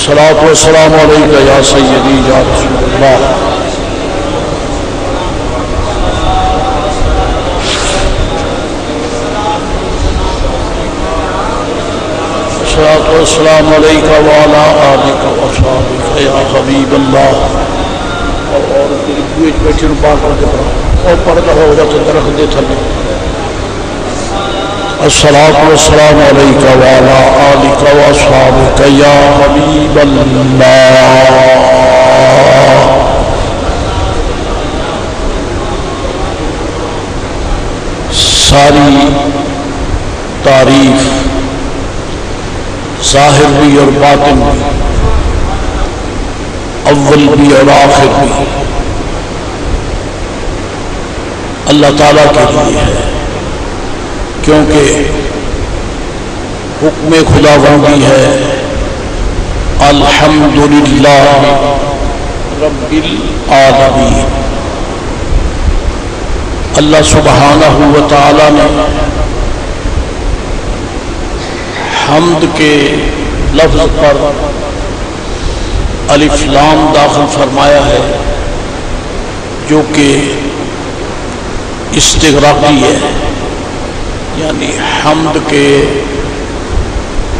सलात वसलाम या सैदी या रसूलुल्लाह सलात वसलाम वाला आलिक या हबीब अल्लाह और बीच बैठी पाक और पढ़ता हो जाता दरख्त दे थले अलैका वाला आलिका व अस्हाबिका या हबीब सारी तारीफ़ ज़ाहिर भी और बातिन भी अव्वल भी और आखिर भी अल्लाह ताला के लिए है क्योंकि हुक्म खुदाबंदी है। अल्हम्दुलिल्लाह रब्बिल आलमीन। अल्लाह सुबहानहू व तआला ने हमद के लफ्ज पर अलिफ्लाम दाखिल फरमाया है, जो कि इस्तेगराकी है। यानी हमद के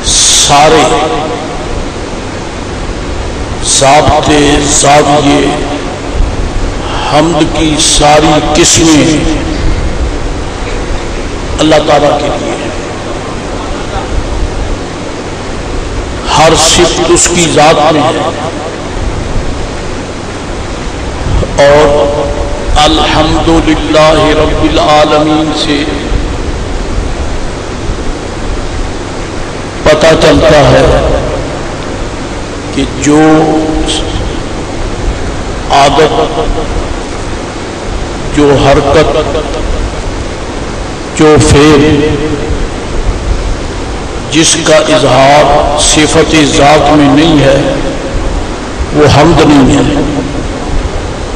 सारे जाबते जाविये हमद की सारी किस्में अल्लाह ताला के लिए है। हर सिफ्त उसकी जात में है। और अल्हम्दुलिल्लाह रब्बिल आलमीन से पता चलता है कि जो आदत, जो हरकत, जो फेर जिसका इजहार सिफत ज़ात में नहीं है, वो हमद नहीं है।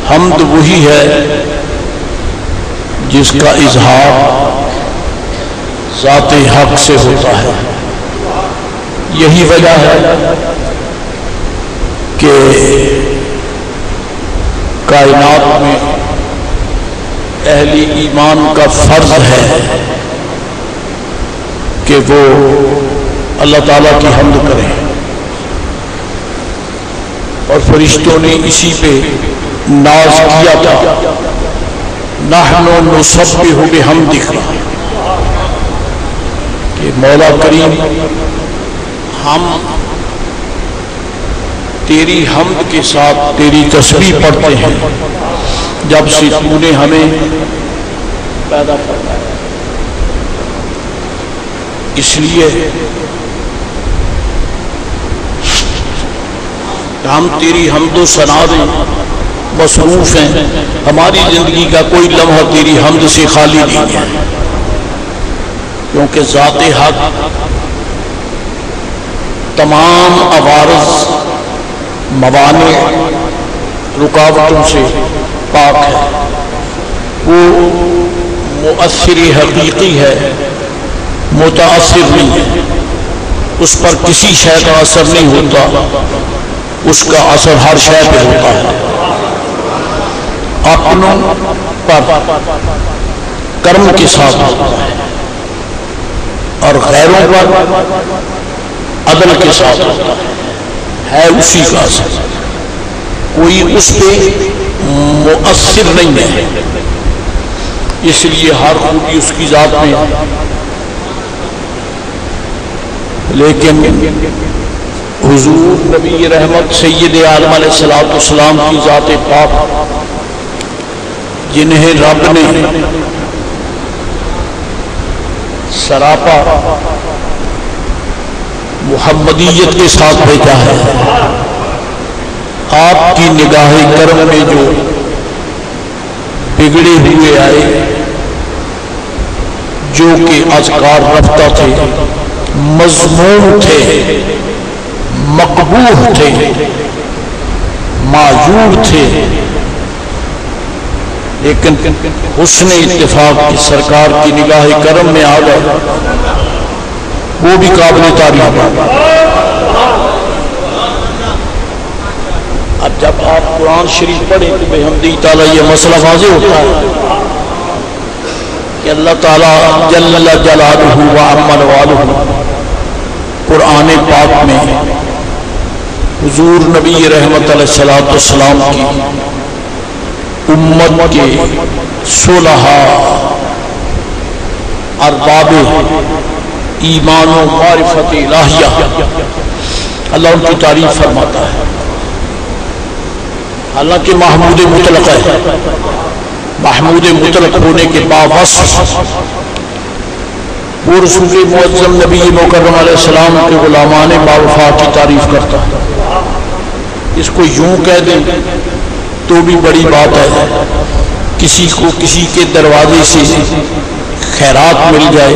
हमद वही है जिसका इजहार ज़ात हक से होता है। यही वजह है कि कायनात में अहली ईमान का फ़र्ज़ है कि वो अल्लाह ताला की हमद करें। और फरिश्तों ने इसी पे नाज किया था। नाहनो नुसब हो गए हम दिख कि मौला करीम हम, तेरी हमद के साथ तेरी तस्वीर पढ़ते हैं। जब से तूने हमें पैदा करना इसलिए हम तेरी हमदो सना दें, मसरूफ हैं। हमारी ज़िंदगी का कोई लम्हा तेरी हमद से खाली नहीं है। क्योंकि ज़ात हक तमाम अवारज मवाने रुकावटों से पाक है। वो मुअसर हकीकी है मुतासर नहीं है। उस पर किसी शय का असर नहीं होता, उसका असर हर शय पे होता है। अपनों पर कर्म के साथ होता है और गैरों पर अदल के साथ होता है उसी का असर कोई उस पर मुअसर नहीं है। इसलिए हर खूबी उसकी जात में लेकिन हुजूर नबी रहमत सैद आलम सलाम की ज़ात पाप जिन्हें रब ने सरापा मुहम्मदीयत के साथ भेजा है? आपकी निगाह कर्म में जो बिगड़े हुए आए, जो कि अजकार रफ्ता थे, मजमून थे, मकबूल थे, माजूर थे, लेकिन उसने इतफाक की सरकार की निगाह करम में आ गए। वो भी काबिल तारीफ़ है। अब जब आप कुरान शरीफ पढ़े तो बेहमदी ताला ये मसला वाजे होता है कि अल्लाह ताला जल्ल जलालहू व अमन वालहू कुरान पाक में हुजूर नबी रहमत सलाम की उम्मत के सोलह अरबाब ईमान अल्लाह उनकी तारीफ़ फरमाता है। हालाँकि महमूद मुतलक है। महमूद मुतलक होने के बावस करता इसको यूँ कह दें तो भी बड़ी बात है किसी को किसी के दरवाजे से खैरात मिल जाए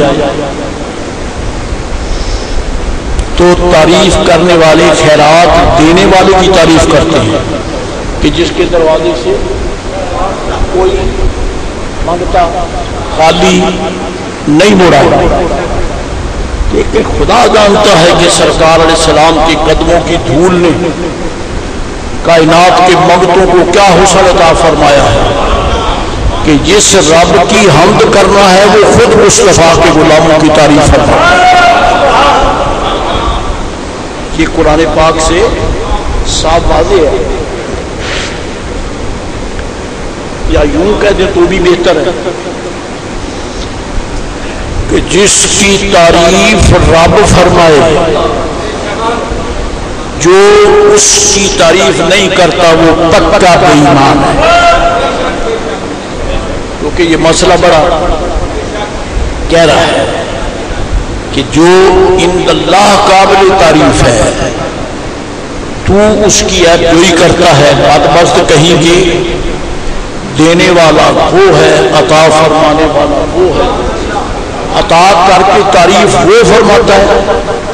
तो तारीफ़ करने वाले, खैरात देने वाले की तारीफ़ करते हैं। कि जिसके दरवाजे से कोई मंगता खाली नहीं मुड़ा लेकिन खुदा जानता है कि सरकार सलाम के कदमों की धूल ने कायनात के मंगतों को क्या हुसन अता फरमाया है। कि जिस रब की हमद करना है, वो खुद मुस्तफ़ा के गुलामों की तारीफ़ फरमा ये कुरान पाक से साफ़ वाजे है। या यूँ कह दे तो भी बेहतर है कि जिसकी तारीफ़ रब फरमाए, जो उसकी तारीफ़ नहीं करता, वो पक्का बेईमान है। क्योंकि ये मसला बड़ा कह रहा है। कि जो इन अल्लाह काबिल तारीफ़ है, तू उसकी ऐबजोई करता है। बदमस्त कहीं की, देने वाला वो है, अता फरमाने वाला वो है। अता करके तारीफ़ वो फरमाता है,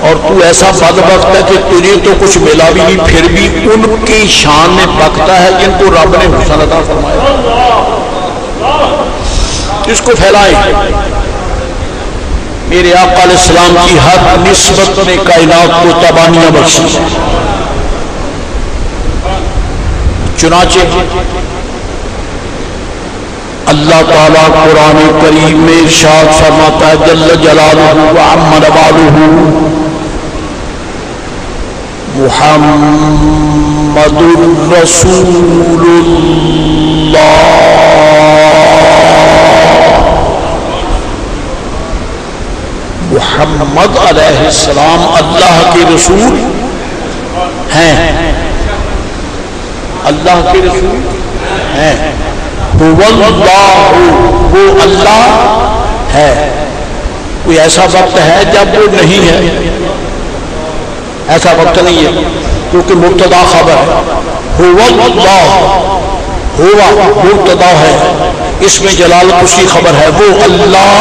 और तू ऐसा बदबख्त है कि तुझे तो कुछ मिला भी नहीं, फिर भी उनकी शान में पकता है, जिनको रब ने हुसन अता फरमाया। इसको फैलाए। मेरे आकाम की हर निस्बत ने कायनात को तबानियाँ बख्शी। चुनाचे अल्लाह ताला कुरान करीम में इरशाद फरमाता है, जल्ल जलालहू व अम्मन मोहम्मद अलैहिस्सलाम अल्लाह के रसूल हैं। अल्लाह के रसूल हैं। वो अल्लाह है। कोई ऐसा वक्त है जब वो नहीं है? ऐसा वक्त नहीं है, क्योंकि मुबतदा खबर है। हुआ मुबतदा है। इसमें जलाल उसकी खबर है, वो अल्लाह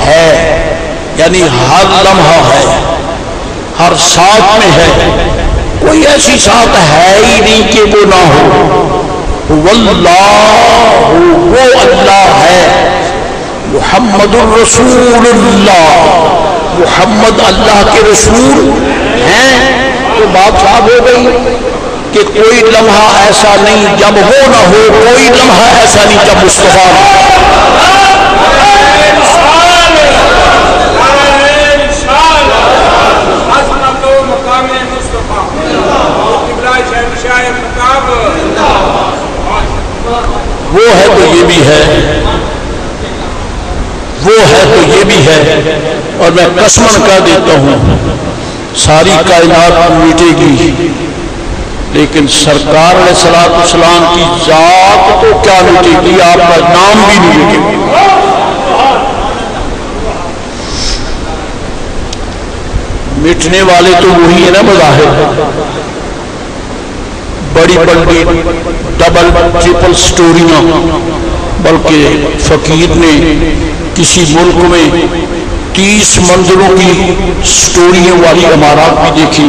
है। यानी हर लम्हा है, हर साथ में है। कोई ऐसी साथ है ही नहीं कि वो ना हो। वल्लाह, वो अल्लाह है। मोहम्मद रसूलुल्लाह। मोहम्मद अल्लाह के रसूल हैं। तो बात साफ़ हो गई कि कोई लम्हा ऐसा नहीं, जब हो ना हो, कोई लम्हा ऐसा नहीं, जब मुस्तफ़ा वो है तो ये भी है। वो है तो ये भी है। और मैं कसमन कह देता हूँ। सारी कायनात मिटेगी लेकिन सरकार ने सलाम की जात तो क्या मिटेगी आपका नाम भी नहीं मिटेगा मिटने वाले तो वही है ना बजाहिर बड़ी बड़ी डबल ट्रिपल स्टोरियाँ बल्कि फकीर ने किसी मुल्क में तीस मंजिलों की स्टोरियों वाली इमारत भी देखी।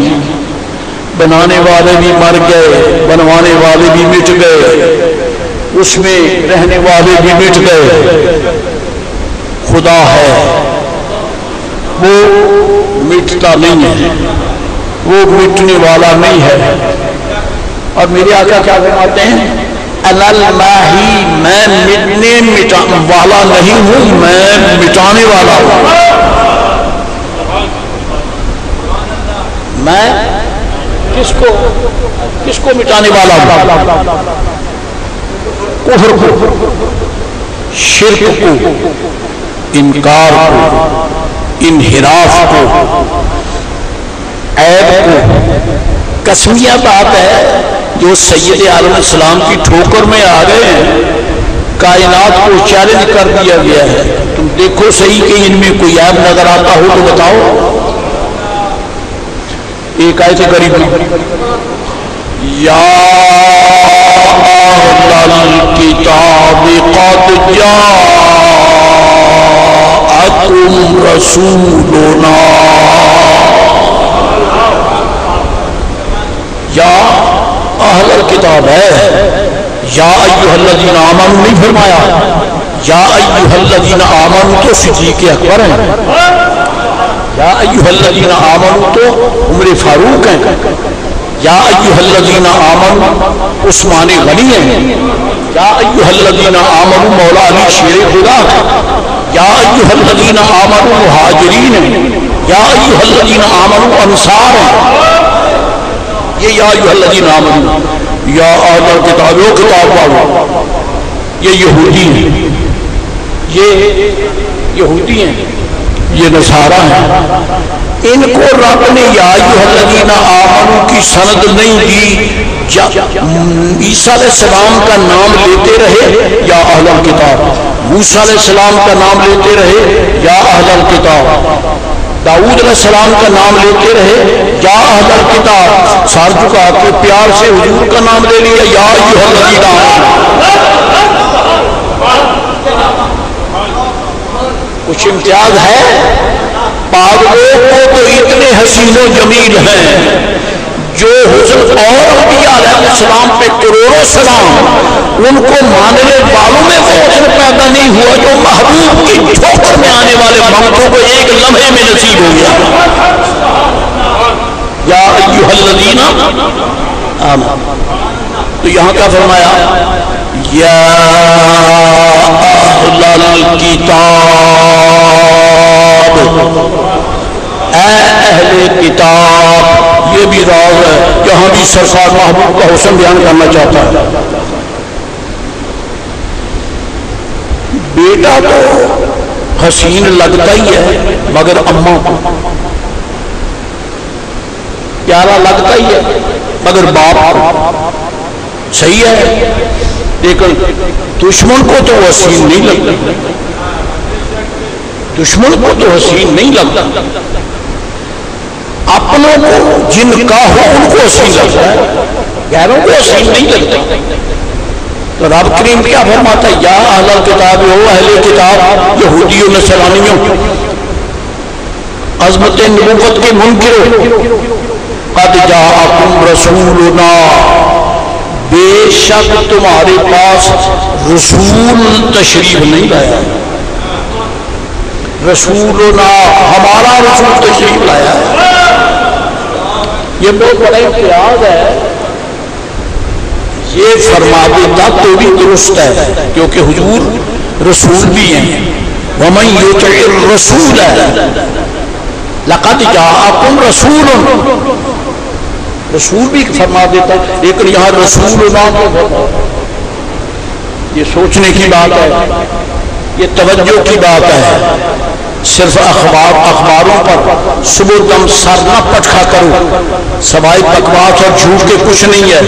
बनाने वाले भी मर गए, बनवाने वाले भी मिट गए, उसमें रहने वाले भी मिट गए। खुदा है, वो मिटता नहीं है, वो मिटने वाला नहीं है। और मेरे आका क्या फरमाते हैं? माही, मैं मिटने मिटा, वाला नहीं हूँ, मैं मिटाने वाला हूँ। मैं किसको किसको मिटाने वाला हूँ? कुफर को, शिरक को, इनकार को, इनहिराफ को, ऐब को। कसमिया बात है जो सैद आलम इस्लाम की ठोकर में आ गए हैं। कायनात को चैलेंज कर दिया गया है। तुम देखो सही कि इनमें कोई ऐप नज़र आता हो तो बताओ। एक थे गरीब या किताब या अहल किताब है। या अयुहल्लजीन आमन, नहीं फरमाया। या अयुहल्लजीन आमन तो सिद्दीक अकबर हैं। या अयुहल्लजीन आमन तो उम्र फारूक हैं। या अयुहल्लजीन आमन उस्मान गनी हैं। या अयुहल्लजीन आमन मौला अली शेर खुदा या अयुहल्लजीन आमन मुहाजरीन हैं। या अयुहल्लजीन आमन अंसार हैं। ये या नाम या आदर किताब वो किताब वालो, ये यहूदी हैं। ये यहूदी हैं, ये नसारा हैं। इनको रब ने या युहल्लदीना आमनू की सनद नहीं दी ईसा सलाम का नाम लेते रहे, या अहलम किताब। मूसा सलाम का नाम लेते रहे, या अहलम किताब। दाऊद सलाम का नाम लेते रहे। या हजर किताब, सर झुका के प्यार से हजूर का नाम ले लिया। या कुछ इम्तियाज़ है? पागलों को तो इतने हसीनों जमील हैं। जो हुसन और सलाम पे करोड़ों सलाम, उनको मानने वालों में वो हुसन पैदा नहीं हुआ जो महबूब की ठोकर में आने वाले ममतों को एक लम्हे में नसीब हो गया। या युहल्लदीना तो यहाँ क्या फरमाया? या किताब अहले किताब ये भी राज है यहाँ भी सरकार महबूब का हुसन बयान करना चाहता है। बेटा तो हसीन लगता ही है, मगर अम्मा को। प्यारा लगता ही है, मगर बाप सही है, लेकिन दुश्मन को तो हसीन नहीं लगता। दुश्मन को तो हसीन नहीं लगता। अपनों को, जिनका हो, उनको हसीन लगता है। गैरों को हसीन नहीं लगता। तो रब करीम क्या फरमाता या अहल किताब हो अहले किताब, यहूदियों नसरानियों अजमत नबूवत के मुनकर, कद जा रसूलना, बेशक तुम्हारे पास रसूल तशरीफ़ नहीं लाया। रसूल ना हमारा रसूल तशरीफ़ लाया है। ये बहुत बड़ा इम्तियाज़ है। ये फरमा देता तो भी दुरुस्त है, क्योंकि हुजूर रसूल भी हैं। वमन रसूल है। लकत रसूल रसूल भी फरमा देता लेकिन यहाँ रसूल तो ये सोचने की बात है, ये तवज्जो की बात है। सिर्फ़ अखबार अखबारों पर सुबह दम सर न पटखा करो। सवाई बकवास और झूठ के कुछ नहीं है।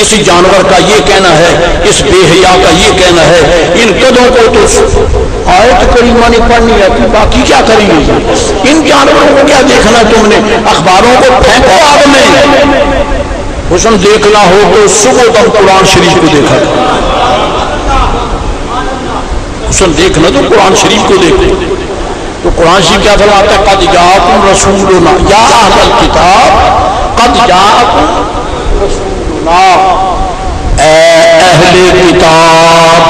इस जानवर का ये कहना है, इस बेहया का ये कहना है, इन कदों को तो आयत करीमा नहीं पढ़नी है बाकी क्या करेंगे इन जानवरों को क्या देखना तुमने? अखबारों को फेंको आग में। हुसन देखना हो तो सुबह दम कुरान शरीफ को देखा हुसन देखना तो कुरान शरीफ को देखो। कुरान शरीफ क्या फरमाता है, कद जाकुम रसूलुना। या अहल किताब, कद जाकुम रसूलुना। अहले किताब,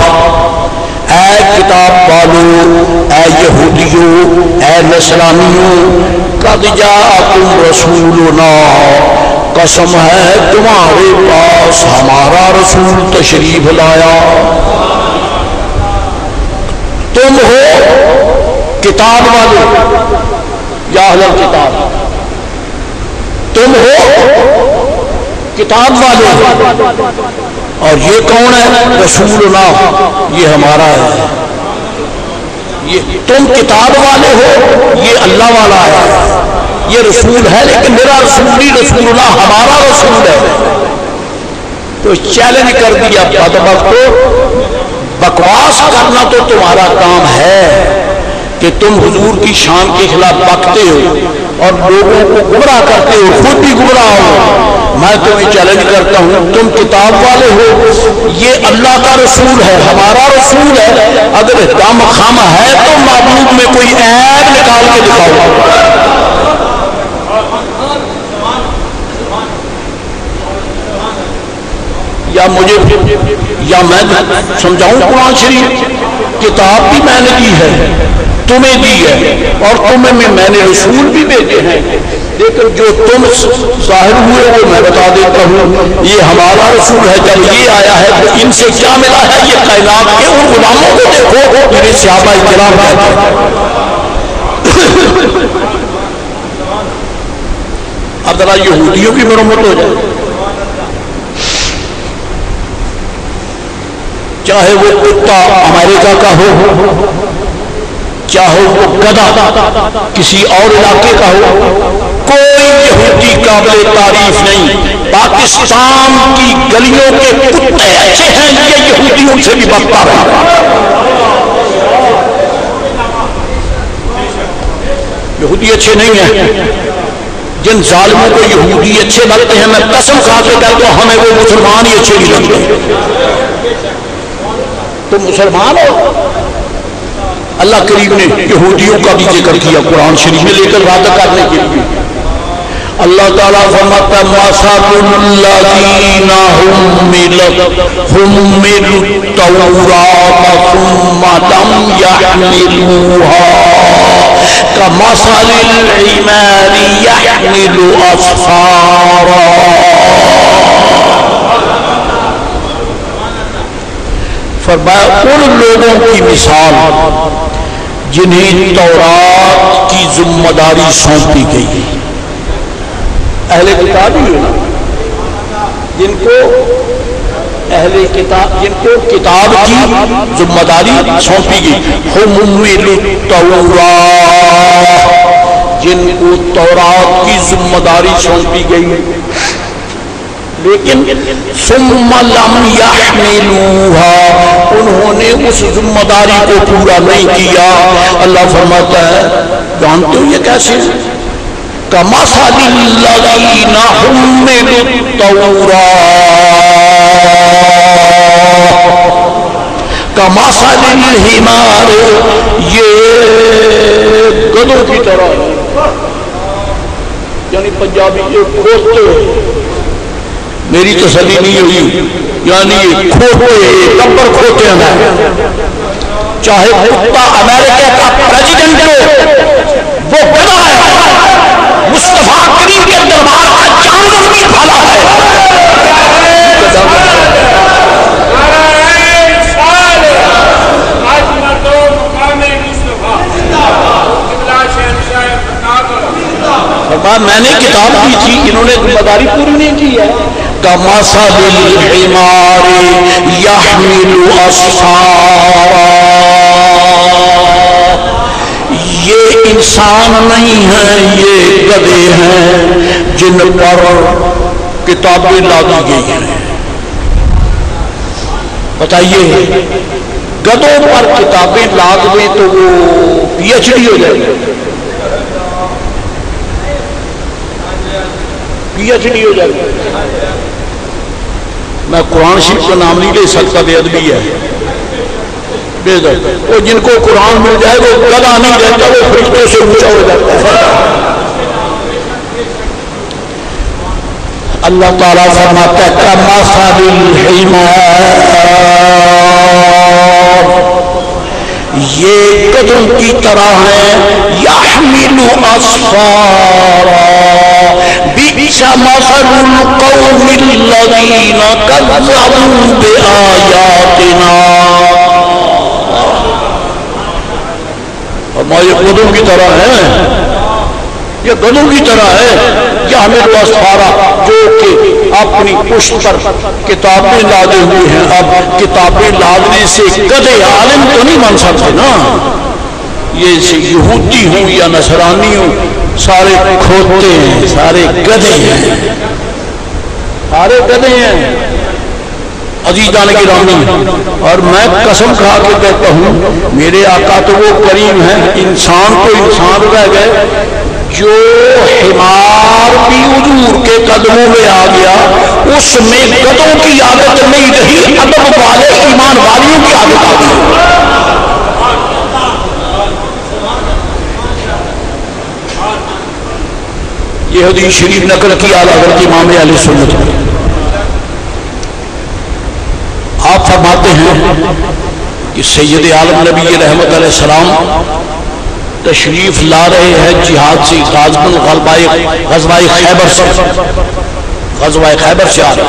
ए किताब वालों, ए यहूदियों, ए नसरानियों, कद जाकुम रसूलुना। कसम है तुम्हारे पास, हमारा रसूल तशरीफ़ लाया तुम हो किताब वाले। या किताब। तुम हो किताब वाले। और ये कौन है? रसूल ना ये हमारा है। ये तुम किताब वाले हो, ये अल्लाह वाला है। ये रसूल है, लेकिन मेरा रसूल ही रसूल हमारा रसूल है। तो चैलेंज कर दिया बदबक को। बकवास करना तो तुम्हारा काम है। कि तुम हुजूर की शान के खिलाफ बकते हो और लोगों को गुमराह करते हो, खुद भी गुमराह हो। मैं तुम्हें चैलेंज करता हूँ, तुम किताब वाले हो। ये अल्लाह का रसूल है, हमारा रसूल है। अगर दम खम है तो महबूब में कोई ऐप निकाल के दिखाओ। या मुझे या मैं समझाऊं कुरान शरीफ? किताब भी मैंने की है। तुम्हें दी है और तुम्हें में मैंने रसूल भी भेजे हैं। लेकिन जो तुम ज़ाहिर हुए वो मैं बता देता हूँ, ये हमारा रसूल है। जब ये आया है तो इनसे क्या मिला है? ये कैलाब के उन गुलामों को देखो, मेरे सियाबा इकराम है। अब जरा यहूदियों की मरम्मत हो जाए। चाहे वो कुत्ता अमेरिका का हो चाहे वो गदा किसी और इलाके का हो। कोई यहूदी काबिल तारीफ़ नहीं। पाकिस्तान की गलियों के कुत्ते अच्छे हैं, ये यहूदियों से भी बदतर है। यहूदी अच्छे नहीं है। जिन जालमों को यहूदी अच्छे लगते हैं, मैं कसम खा के कहता हूँ, हमें वो मुसलमान ही अच्छे नहीं लगते। तो मुसलमान हो? अल्लाह करीब ने यहूदियों का भी ज़िक्र किया कुरान शरीफ में लेकर वादा करने के लिए। अल्लाह ताला फरमाता मसाकुल्लज़ीना हुम्मिलत हुम्मिलुत तौरात सुम्मा लम यहमिलूहा कमसलिल हिमारी यहमिलु असफारा फरमाया, उन लोगों की मिसाल जिन्हें तौरात की ज़िम्मेदारी सौंपी गई। अहले किताब ही हो जिनको अहले किताब, जिनको किताब की ज़िम्मेदारी सौंपी गई। जिनको तौरात की ज़िम्मेदारी सौंपी गई। लेकिन उन्होंने उस ज़िम्मेदारी को पूरा नहीं किया। अल्लाह फरमाता है, जानते हो ये कैसे? हिमार, ये गदों की तरह। यानी पंजाबी ये खोते मेरी तसली नहीं हुई। यानी ये खोते कब्बर खोते हैं। चाहे कुत्ता अमेरिका का प्रेसिडेंट हो, वो गदा है। मुस्तफ़ा करीम के दरबार का जानवर भी भाला है। मैंने किताब दी थी, इन्होंने ज़िम्मेदारी पूरी नहीं की है। ये इंसान नहीं है, ये गधे हैं, जिन पर किताबें लादी गई हैं। बताइए, गधों पर किताबें लाद दें तो वो पीएचडी हो जाएगी। पीएचडी हो जाएगी। मैं कुरान शरीफ का नाम नहीं ले सकता, बेअदबी है। बेदब जिनको कुरान मिल जाए, वो गदा नहीं रहता वो फरिश्तों से ऊँचा हो जाता है। अल्लाह ताला फरमाता है ये कदम की तरह है, याहमिलु हमारे गदों की तरह है ये गदों की तरह है या हमें असफारा जो कि अपनी पुष्ट पर किताबें लादे हुए हैं अब किताबें लादने से गधे आलिम तो नहीं बन सकते ना ये यहूदी हूँ या नसरानी हूँ सारे खोते हैं, सारे गधे हैं। सारे गधे हैं। अजीजान की रानी। और मैं कसम खा के कहता हूँ, मेरे आका तो वो करीम है, इंसान तो इंसान रह गए। जो हिमार भी उजूर के कदमों में आ गया, उसमें गदों की आदत नहीं रही, अदब वाले ईमान वालियों की आदत आ गई। ये हदीस शरीफ नकल की आला हज़रत इमाम अली सुन्नत आप फरमाते हैं कि सैयद आलम नबी रहमत सलाम तशरीफ़ ला रहे हैं जिहाद से गजवाई खैबर से। गजवाई खैबर से आ रहे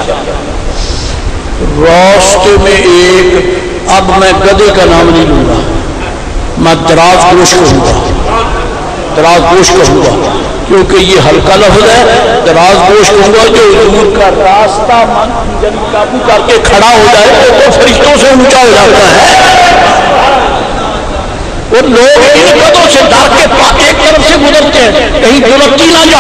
रास्ते में एक, अब मैं गधे का नाम नहीं लूँगा। मैं दराज गोश कहूँगा दराज गोश कहूँगा क्योंकि ये हल्का लफ्ज है, दराज गोश कहूँगा जो दूर का रास्ता मन काबू करके खड़ा हो जाए तो फरिश्तों से ऊँचा हो जाता है। और लोग इन कदों से डर के एक तरफ़ से गुजरते हैं, कहीं दुलकी ना दो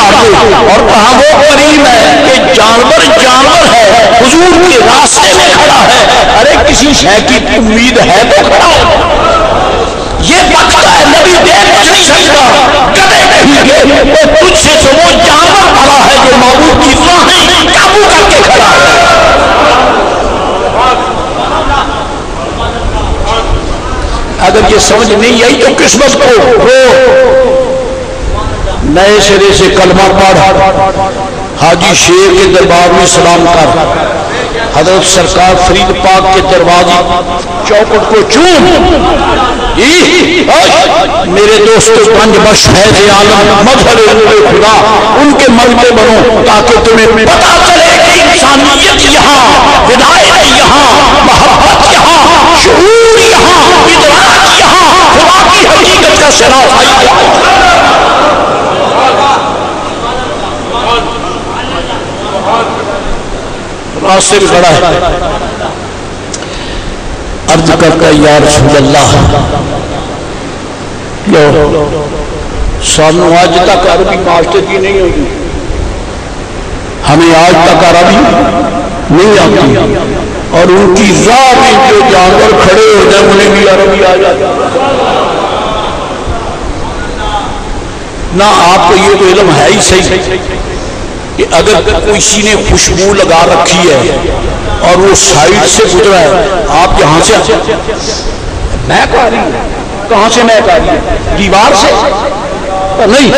और कहा वो करीब है कि जानवर जानवर है, हुजूर के रास्ते में खड़ा है। अरे किसी शह की उम्मीद है तो खड़ा ये बचता है, नबी देख नहीं सकता कदे कहेंगे वो तुझसे तो वो जानवर खड़ा है जो महबूब की राहें काबू करके खड़ा है। अगर ये समझ नहीं आई तो किस्मत को नए सिरे से कलमा पढ़। हाजी शेर के दरबार में सलाम कर। हज़रत सरकार फरीद पाक के दरवाजे चौकट को चूम। मेरे दोस्तों पंज बश है खुदा, उनके मन में बनो ताकि तुम्हें पता चले कि इंसानियत यहाँ, विदायत यहाँ, मोहब्बत यहाँ शूर यहाँ इदराक यहाँ, खुदा की हकीकत का शराब रास्ते खड़ा है। अर्ज़ करता है यार अल्लाह लो, सानू अज तक अरबी मास्टर की नहीं होगी। हमें आज तक अरबी नहीं आती। और उनकी राह में जो जानवर खड़े हो जाए, उन्हें भी अरबी आ जाती ना आपको ये तो इलम है ही सही। कि अगर किसी ने खुशबू लगा रखी है और वो साइड से गुजरा है, आप यहाँ से मैं कह रही हूँ, कहाँ से मैं कह रही हूँ? दीवार से? नहीं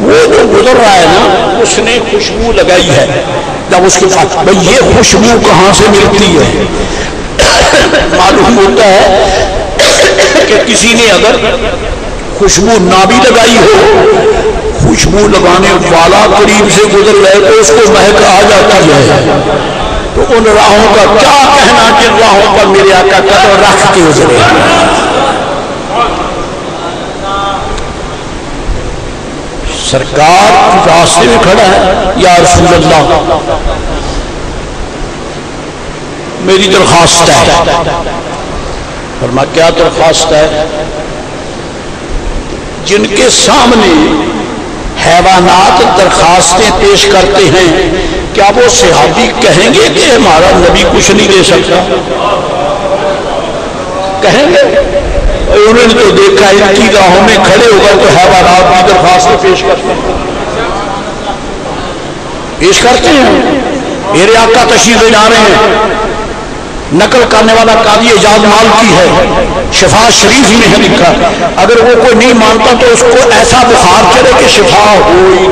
वो जो गुजर रहा है ना, उसने खुशबू लगाई है। जब उसके पास, भाई, ये खुशबू कहाँ से मिलती है? मालूम होता है कि किसी ने अगर खुशबू ना भी लगाई हो खुशबू लगाने वाला करीब से गुजर रहे तो उसको महक आ जाती है। तो उन राहों का क्या कहना जिन राहों पर मेरे आका कदर रख के गुजरे सरकार रास्ते में खड़ा है, या रसूल अल्लाह मेरी दरखास्त है। फरमा क्या दरखास्त है? जिनके सामने हैवानात दरखास्तें पेश करते हैं। क्या वो सिहाबी कहेंगे कि हमारा नबी कुछ नहीं दे सकता? कहेंगे? उन्होंने तो देखा इनकी राहों में खड़े होकर तो हैवानात की दरखास्त पेश करते हैं। पेश करते हैं। मेरे आका ले जा रहे हैं। नकल करने वाला कादी एजाज माल की है। शिफा शरीफ में है लिखा। अगर वो कोई नहीं मानता तो उसको ऐसा बुखार चले कि शिफा हो ही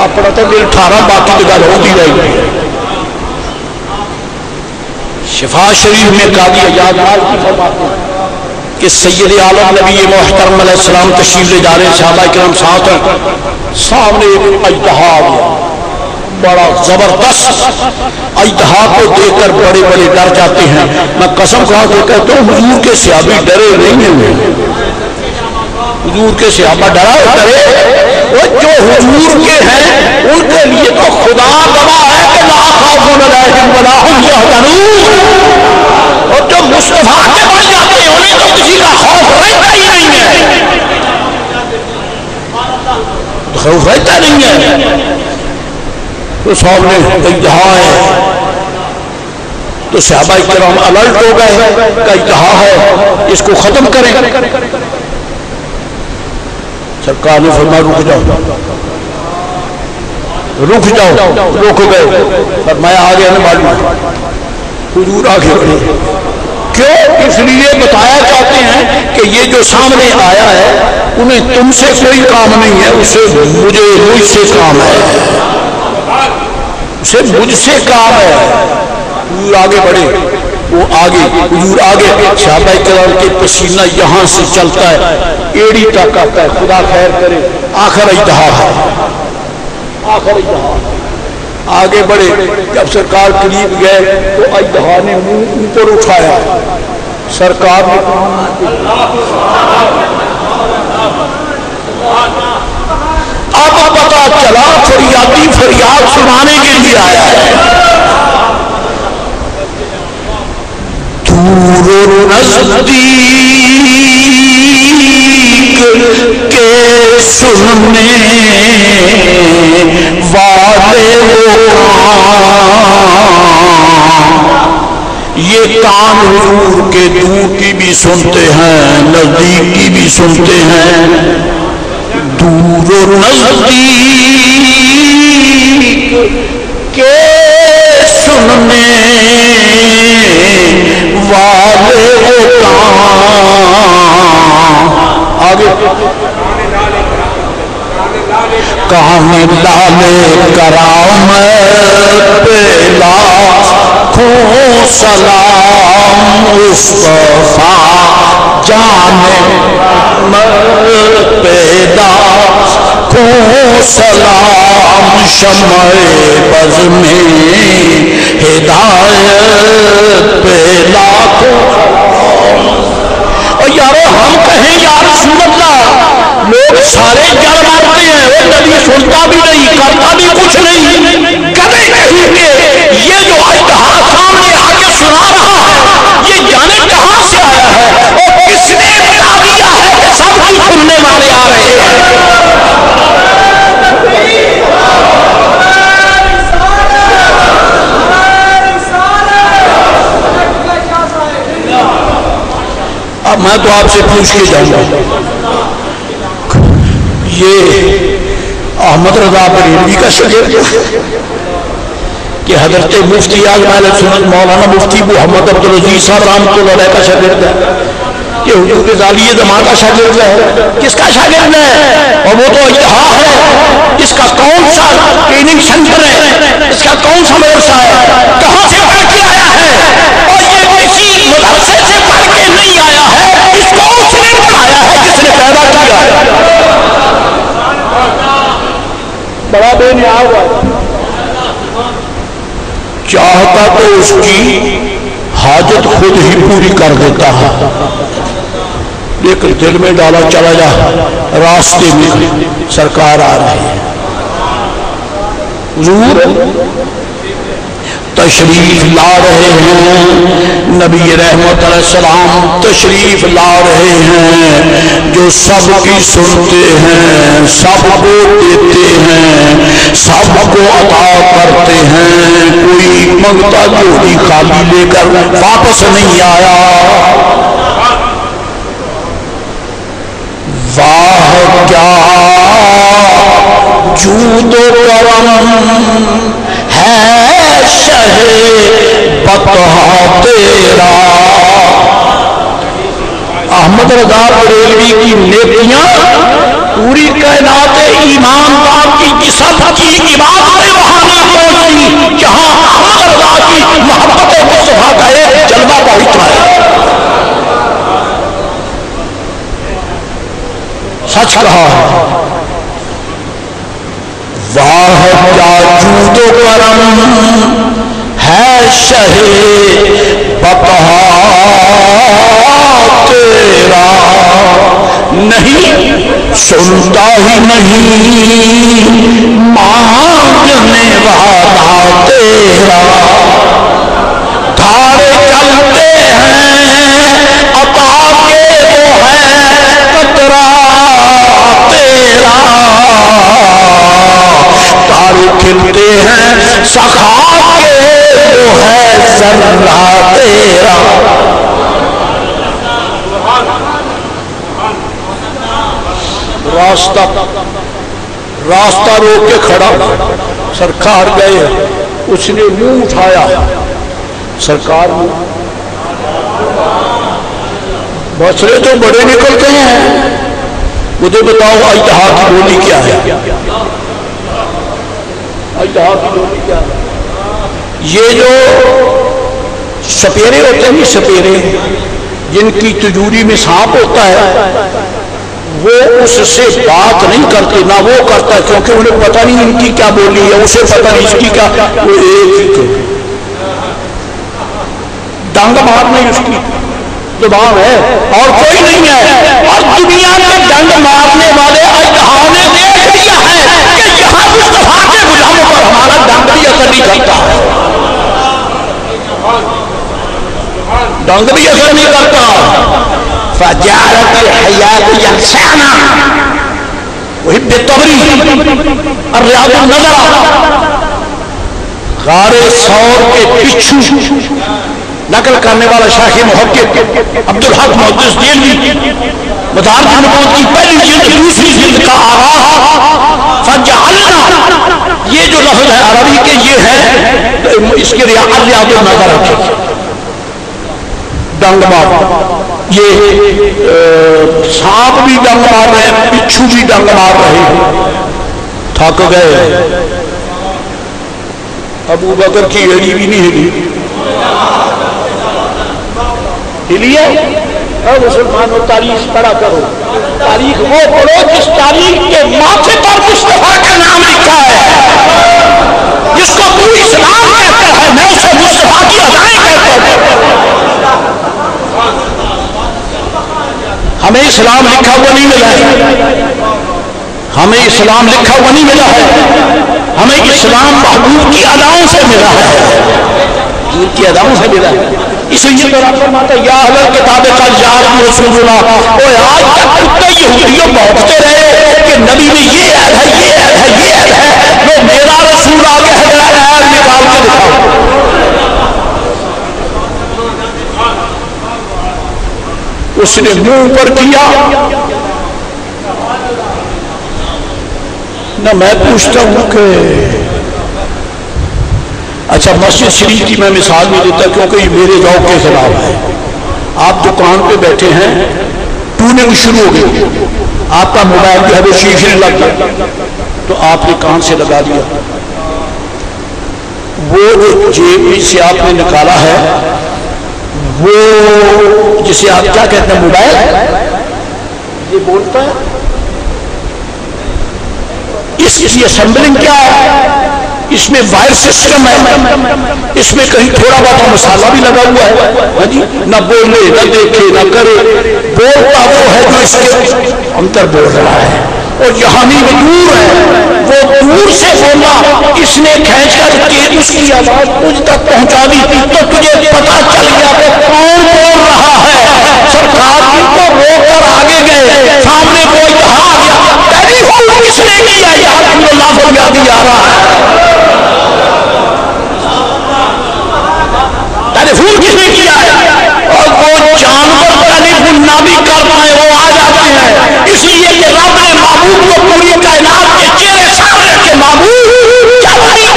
आप पढ़ते दिल अठारह बाकी तो गल होती रहेगी शिफा शरीफ में कादी एजाज माल की कि सैद आलम नबी मोहतरम तशीफ ले जा रहे साहबा करम साथ सामने एक अजहा बड़ा ज़बरदस्त अजहा को देखकर बड़े बड़े डर जाते हैं। मैं कसम खा के कहता हूँ हजूर के सियाबी डरे नहीं हुए। हजूर के सियाबा डरा डरे। वो जो हजूर के हैं, उनके लिए तो खुदा गवाह है कि और जो मुस्तफ़ा के बन जाते हैं, उन्हें तो किसी का खौफ रहता ही नहीं है। खौफ रहता नहीं है। तो सामने जहाँ है। तो सहाबा कराम अलर्ट हो गए कई जहाँ है, इसको खत्म करें। सरकार ने फरमा रुक जाओ। रुक जाओ। रुक गए। फरमाया, आगे मालूम हजूर आगे बढ़े। क्यों? इसलिए बताया चाहते हैं कि ये जो सामने आया है, उन्हें तुमसे कोई काम नहीं है, उसे मुझे मुझसे काम है। उसे मुझसे काम है। आगे बढ़े, वो आगे, हजूर आगे। शाबा कराम के पसीना यहाँ से चलता है। एड़ी तक आता है खुदा खैर करे, आखिर इजहा है आखिर इजहा है आगे बढ़े, जब सरकार करीब गए तो अजहा ने मुँह ऊपर उठाया। सरकार ने अब चला फरियादी फरियाद सुनाने के लिए आया है। दूर नज़दीक के सुनने वाले ये कान के दूर की भी सुनते हैं, नज़दीक की भी सुनते हैं। दूर के सुनने वाले आगे। कान लाले कराओ मैं पेला। खो सलाम मुस्तफ़ा, जाने मैं पेला खो सलाम शमय बज में हिदायत पेला खो और यारो, हम कहें, यार सुनता लोग सारे जल मारते हैं, वो नबी सुनता भी नहीं, करता भी कुछ नहीं। मैं तो आपसे पूछ के जाऊँगा। ये अहमद रजा बरेलवी का शगिर्द कि हज़रत मुफ्ती आजमाल सुनत मौलाना मुफ्ती मोहम्मद अब्दुल अज़ीज़ साहब राम का शगिर्द है। कि हुजूर जालिए जमा का शागिर्द है। किसका शागिर्द है? और वो तो इतहा है। इसका कौन सा ट्रेनिंग सेंटर है? इसका कौन सा मदरसा है? कहाँ से पढ़ के आया है? और ये मदरसे से पढ़ के नहीं आया है इसको उसने पढ़ाया है जिसने पैदा किया है। बड़ा बेनिया हुआ चाहता तो उसकी हाजत खुद ही पूरी कर देता है। लेकिन दिल में डाला चला जा रास्ते में सरकार आ रही है। तशरीफ़ ला रहे हैं। नबी रहमत सलाम तशरीफ़ ला रहे हैं। जो सबकी सुनते हैं, सबको देते हैं, सबको अता करते हैं। कोई मंगता जोड़ी खाली लेकर वापस नहीं आया। वाह, क्या जूदो करम है। शहे बतहा तेरा। अहमद रजा बरेलवी की नेकियाँ, पूरी कायनात ईमान बाप की की इबादत जहाँ अहमद रजा की मोहब्बत मुस्तफ़ा का जलवा पहुँचा है। सच कहा रास्ता। रास्ता रोक के खड़ा। सरकार गए, उसने मुँह उठाया। सरकार बछड़े तो बड़े निकलते हैं। मुझे बताओ अजहा की बोली क्या है? अजहा की बोली क्या है? ये जो सपेरे होते हैं, सपेरे, जिनकी तजूरी में सांप होता है वो उससे बात नहीं करते, ना वो करता क्योंकि उन्हें पता नहीं इनकी क्या बोली है, उसे पता नहीं इसकी क्या, वो एक डंग मारने उसकी ज़ुबान है, और कोई नहीं है। और दुनिया में डंग मारने वाले अजहा ने देख लिया है कि के गुलामों पर हमारा डंग भी असर नहीं करता। डंग भी असर नहीं करता। बेतबरी और रियाद नज़र गारे सौर के पिछू नकल करने वाला शाही मोहब्बत अब्दुल हक मोहद्दिस की पहली जिल्द दूसरी जिल्द का फजालना ये जो लफ्ज है अरबी के ये है इसके रियाद नज़र रखें डंग ये सांप भी डंग मार रहे हैं पिछू भी डंग मार रहे हैं। थक गए। अबू बकर की एड़ी भी नहीं हिली। हिली है? मुसलमानों, तारीख पढ़ा करो। तारीख वो पढ़ो जिस तारीख के माथे पर मुस्तफ़ा का नाम लिखा है। जिसको तू इस्लाम कहता है, मैं उसे मुस्तफ़ा की अदाएँ कहता हूँ। हमें इस्लाम लिखा हुआ नहीं मिला है। हमें इस्लाम लिखा हुआ नहीं मिला है। हमें इस्लाम महबूब की अदाओं से मिला है। की अदाओं से मिला है। इसलिए मेरा यहूदियों भौंकते रहे मेरा उसने मुँह पर किया। न मैं पूछता हूँ कि अच्छा मस्जिद शरीफ की मैं मिसाल नहीं देता क्योंकि ये मेरे गाँव के खिलाफ है। आप दुकान पे बैठे हैं, टूनिंग शुरू हो गई। आपका मोबाइल जो है वो शीशे लग गया। तो आपने कान से लगा दिया। वो जो जेब से आपने निकाला है वो जिसे आप क्या कहते हैं मोबाइल? ये बोलता है। इसकी असेंबलिंग क्या है? इसमें वायर सिस्टम है। इसमें कहीं थोड़ा बहुत मसाला भी लगा हुआ है। हाँ जी ना बोले ना देखे ना करे। बोलता वो है जो इसके अंतर बोल रहा है। और यहाँ भी दूर है, वो दूर से बोला इसने खींच कर उसकी आवाज़ तुझ तक पहुँचा दी तो तुझे पता चल गया वो कौन बोल रहा है। सरकार जी को रोक आगे गए। सामने कोई टेलीफोन किसने किया यार अल्लाह को याद आ रहा है। टेलीफोन किसने किया है? और वो जानवर टेलीफोन ना भी कर पाए, वो आ जाते हैं। इसलिए कि महबूब को पूरी कायनात के चेहरे सामने के महबूब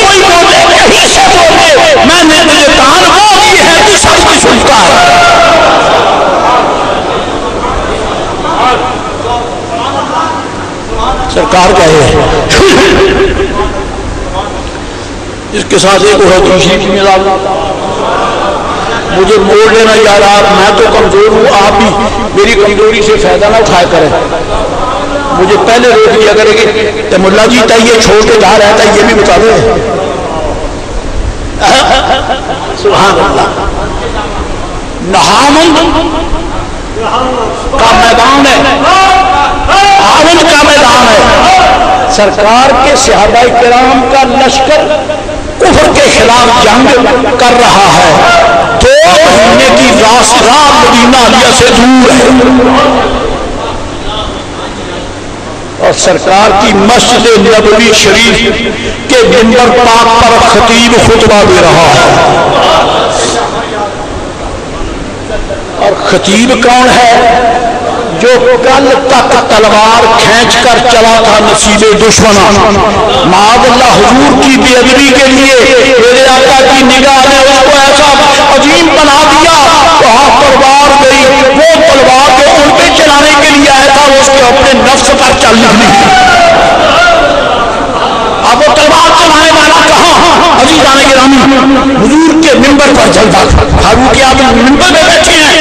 कोई बोले से बोले मैंने तुझे है तू सुनता है सरकार कहे इसके साथ एक और दूसरी की मिला मुझे मोड़ लेना यार, आप, मैं तो कमज़ोर हूँ, आप भी मेरी कमज़ोरी से फ़ायदा ना उठाया करें। मुझे पहले रोक दिया करेंगे तो मुला जी तय ये छोड़ के जा रहा था ये भी बता दे नहामन का मैदान है। आमन का मैदान है। सरकार के सिहाबा कराम का लश्कर कुफर के खिलाफ जंग कर रहा है। दो महीने की रास्ता मदीना से दूर है। और सरकार की मस्जिद नबी शरीफ के मिंबर पाक पर खतीब खुतबा दे रहा है। और खतीब कौन है? जो कल तक तलवार खींच कर चला था नसीबे दुश्मना। मादल्ला हजूर की बेअदबी के लिए मेरे आका की निगाह ने उसको ऐसा अजीम बना दिया तो हाथ तलवार गई। वो तलवार जो उन पे चलाने के लिए आया था, उसके अपने नफ्स पर चल निकली। अब वो तलवार चलाने वाला कहा? अजी जाने के हजूर के मिंबर पर चलता था। फारूक आदम मिंबर में बैठे हैं।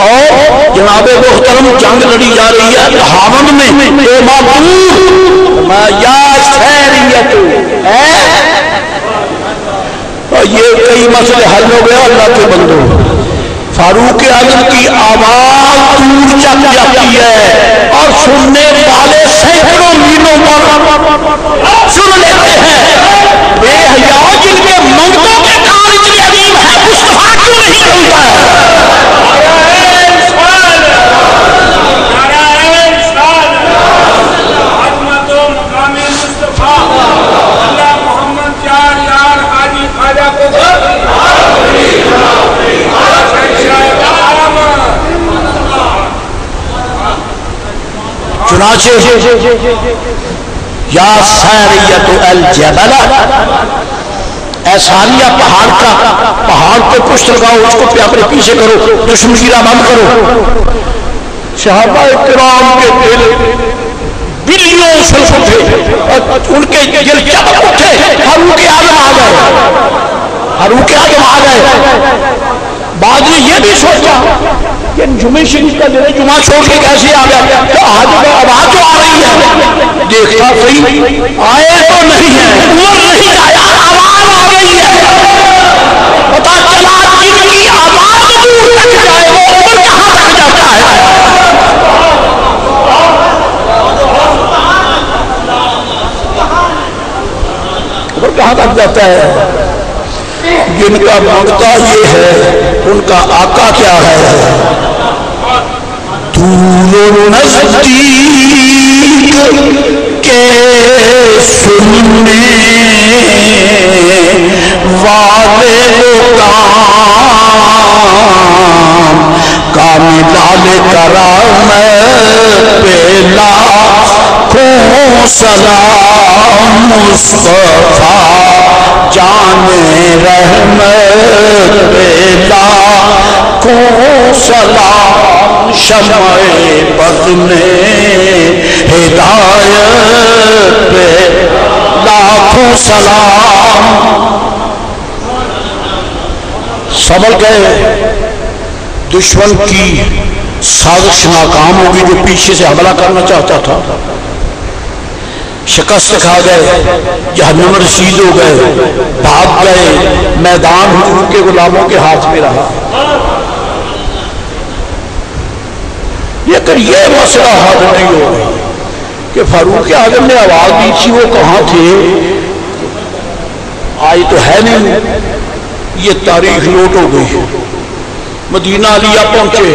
और जनाब मोहतरम, जंग लड़ी जा रही है हावन में ये कई मसले हल हो गए, अल्लाह के बंदो। फारूक आज़म की आवाज़ दूर जाती है, और सुनने वाले सैकड़ों मीलों पर सुन लेते हैं बेहया जिनके मंगतों के कान इतने अजीब है मुस्तफ़ा क्यों नहीं सुनता है चुनाचे या सैरियत अल जबल। ऐसानिया पहाड़ का, पहाड़ पे पुष्ट लगाओ, उसको अपने पीछे करो, दुश्मन बंद करो। के उठे उनके दिल चमक उठे हरूके आज़म आ गए। हरूके आज़म आ गए। बाद में ये भी सोचा कि जुमे शरीफ का दिन जुमा छोड़ के कैसे आ गया? तो आज तो आवाज़ तो आ रही है। देखा सही आए तो नहीं है। नहीं आया आवाज़ आ रही है। पता चला जिनकी आवाज़ तो दूर तक जाए वो कहाँ तक जाता है? कहाँ तक जाता है? जिनका माँगता ये है उनका आका क्या है? दूर नज़दीक के सुनने वाले काम कामिलाल कराम पेला लाखों सलाम मुस्तफ़ा, जाने रहमत बेला को सलाम शमए बद में हिदायत पे लाखों सलाम। संभल गए। दुश्मन की साजिश नाकाम होगी जो पीछे से हमला करना चाहता था। शिकस्त खा गए जहनम रसीद हो गए, भाग गए। मैदान हजूर के गुलामों के हाथ में रहा। लेकिन यह मसला हल नहीं हो कि फारूक आज़म ने आवाज़ दी थी, वो कहाँ थे? आज तो है नहीं। ये तारीख नोट हो गई है। मदीना लिया पहुँचे।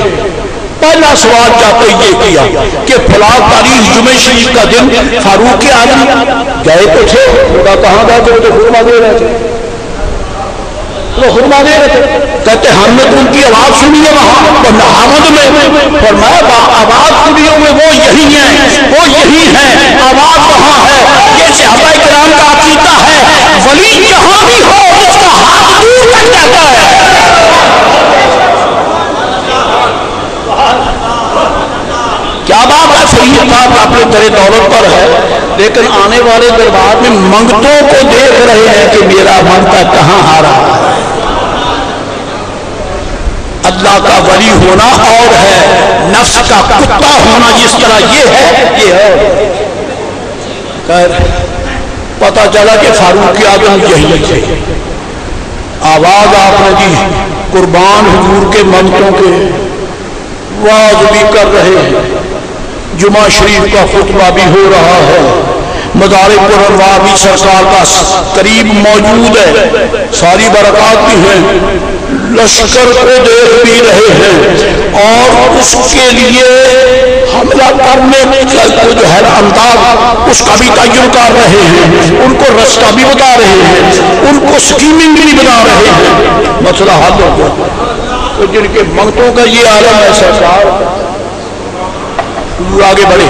पहला सवाल जाते ये किया कि फला तारीख जुमे शरीफ का दिन फारूक आज़म गए तो थे? खुदा कहाँ गए थे तो खुरमा दे रहे थे तो खुरमा दे रहे थे। कहते, हमने तो उनकी आवाज़ सुनी है वहाँ तो नहामद में। और मैं आवाज़ सुनी हुई वो यही है, वो यही है। आवाज़ वहाँ है। ये सहाबा कराम का अकीदा है वली जहाँ भी हो, उसका हाथ दूर तक जाता है। क्या बात है? सही बात अपने तेरे दौलत पर है। लेकिन आने वाले दरबार में मंगतों को देख रहे हैं कि मेरा मंगता कहाँ आ रहा है अल्लाह का वली होना और है। नफ्स का कुत्ता होना जिस तरह ये है ये है। कर पता चला कि फारूक आज़म यही थे आवाज़ आपने दी, कुर्बान हजूर के मंगतों के। वाज भी कर रहे हैं। जुमा शरीफ का खुतबा भी हो रहा है। मदार पुरनवार भी सरकार का करीब मौजूद है। सारी बरकत भी है। लश्कर को देख भी रहे हैं। और उसके लिए हमला करने जो है अंदाज उसका भी तयन कर रहे हैं। उनको रास्ता भी बता रहे हैं। उनको स्कीमिंग भी बना रहे हैं। मसला हल हो गया तो जिनके मंगतों का ये आलम है सरकार आगे बढ़े।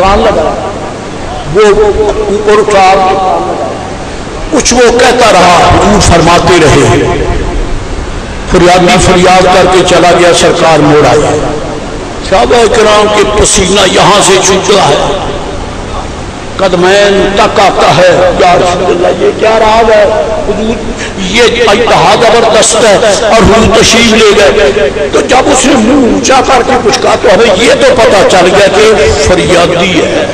कान लगा वो ऊपर उठा कुछ वो कहता रहा हजूर फरमाते रहे फरियादी फरियाद करके चला गया, सरकार मोड़ आई शाह कराम के पसीना यहाँ से छूटा है। कदमैन तक आता है। ये क्या राज है? ये इतहा ज़बरदस्त है और हम तशीफ ले गए। तो जब उसने मुँह ऊँचा करके कुछ कहा तो हमें ये तो पता चल गया कि फरियादी है।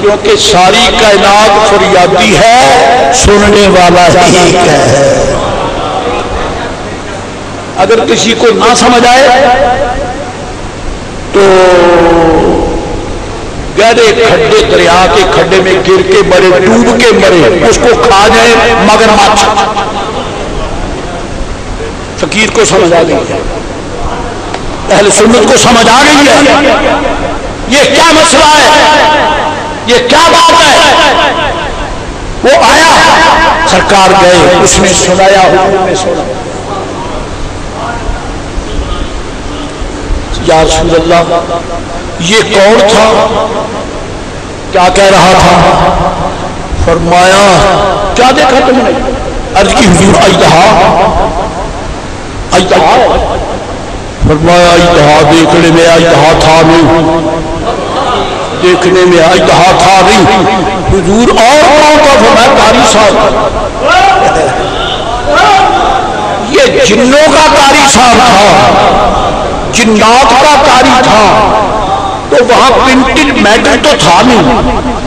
क्योंकि सारी कायनात फरियादी है, सुनने वाला ही है। अगर किसी को ना समझ आए तो गहरे खड्डे, दरिया के खड्डे में गिर के मरे, डूब के मरे, उसको खा जाए, मगर मगरमच्छ फकीर को समझ आ गई है। पहले सुन्नत को समझ आ गई है। ये क्या मसला है? ये क्या बात है? वो आया। सरकार गए, उसने सुनाया हुआ सुना। या ये कौन था? क्या कह रहा था? फरमाया, क्या देखा तुमने? अर्ज़ की हजूर अजहा फरमाया अजहा देखने में अजहा था नहीं। देखने में अजहा था नहीं। हजूर और कौन का फरमाया, कारी साहब। ये जिन्नों का कारी साहब था। जिन्नात का कारी था। तो वहाँ प्रिंटेड मैटर तो था नहीं।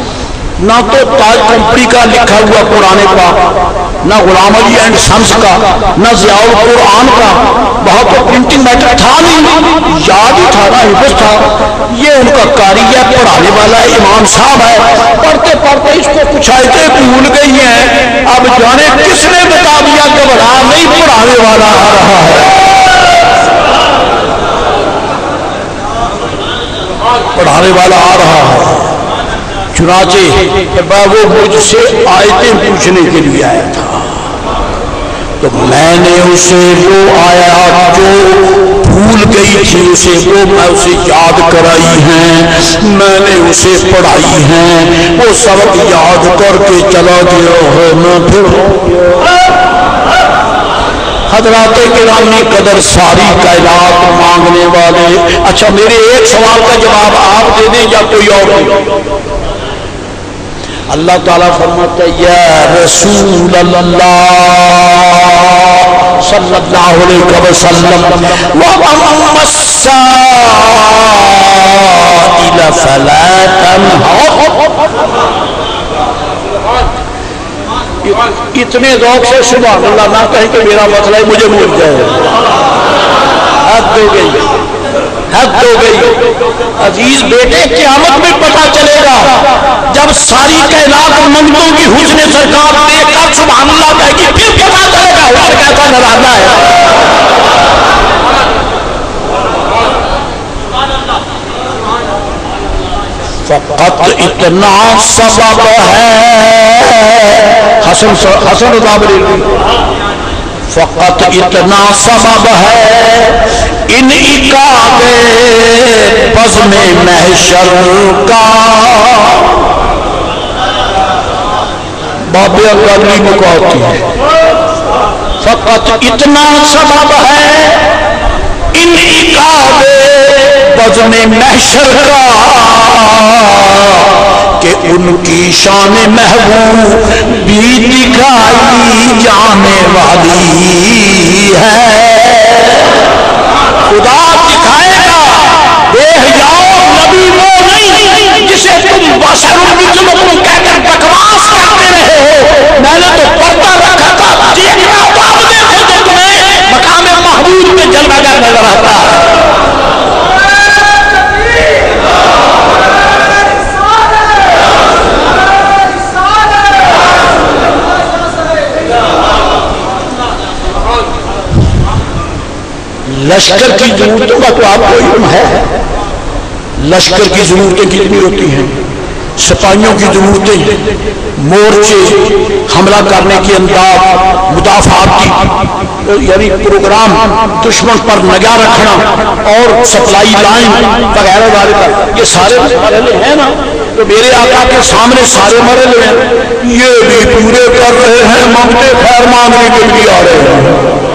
ना तो ताज कंपनी का लिखा हुआ पुराने का, ना गुलाम अली एंड सन्स का, ना जियाउल कुरान का, वहाँ तो प्रिंटिंग मैटर था नहीं। याद ही था ना हिफज था। ये उनका कारी है, पढ़ाने वाला है, इमाम साहब है। पढ़ते पढ़ते इसको कुछ आयतें भूल गई हैं। अब जाने किसने बता दिया घबरा नहीं पढ़ाने वाला आ रहा है। पढ़ाने वाला आ रहा है। चुनाचे वो मुझसे आयतें पूछने के लिए आया था। तो मैंने उसे वो आया जो भूल गई थी उसे, वो मैं उसे याद कराई है। मैंने उसे पढ़ाई है। वो सबक याद करके चला गया है। मैं फिर हजरात गिरामी कदर सारी कायनात मांगने वाले। अच्छा मेरे एक सवाल का जवाब आप दे दें या कोई और अल्लाह ताला फरमाता या रसूल अल्लाह सल्लल्लाहु अलैहि वसल्लम इतने दौक से सुबह अल्लाह ना कहें कि मेरा मसला ही मुझे भूल जाए। हद हो गई। हद हो गई। अज़ीज़ बेटे, क्यामत में पता चलेगा, जब सारी कैलात मंगलों की हुस्न सरकार देखकर सुबह अल्लाह कहेगी, फिर पता चलेगा हुस्न कैसा नराना है। फकत इतना सबब है। हसन हसन फकत इतना सबब है। इन इकाबे बज में महशर का। बाबे गर्मी मुकाती है। फकत इतना सबब है। इन इकाबे में महशर का कि उनकी शान महबूब भी दिखाई जाने वाली है। खुदा दिखाएगा देख जाओ नबी वो नहीं जिसे तुम बसरुल कहकर बकवास करते रहे हो। मैंने तो पर्दा रखा था तो अब देखो तो तुम्हें मकाम महबूब में जलवागर नज़र आता है लश्कर की जरूरतों का तो आपको इल्म है। लश्कर की जरूरतें कितनी होती हैं? सिपाहियों की जरूरतें, मोर्चे, हमला करने के अंदाज, मुदाफात की यानी प्रोग्राम, दुश्मन पर नज़र रखना, और सप्लाई लाइन वगैरह वगैरह ये सारे मरहले हैं ना? तो मेरे आका के सामने सारे मरहले हैं। ये भी पूरे कर रहे हैं मांगते खैर मांगने के लिए आ रहे हैं।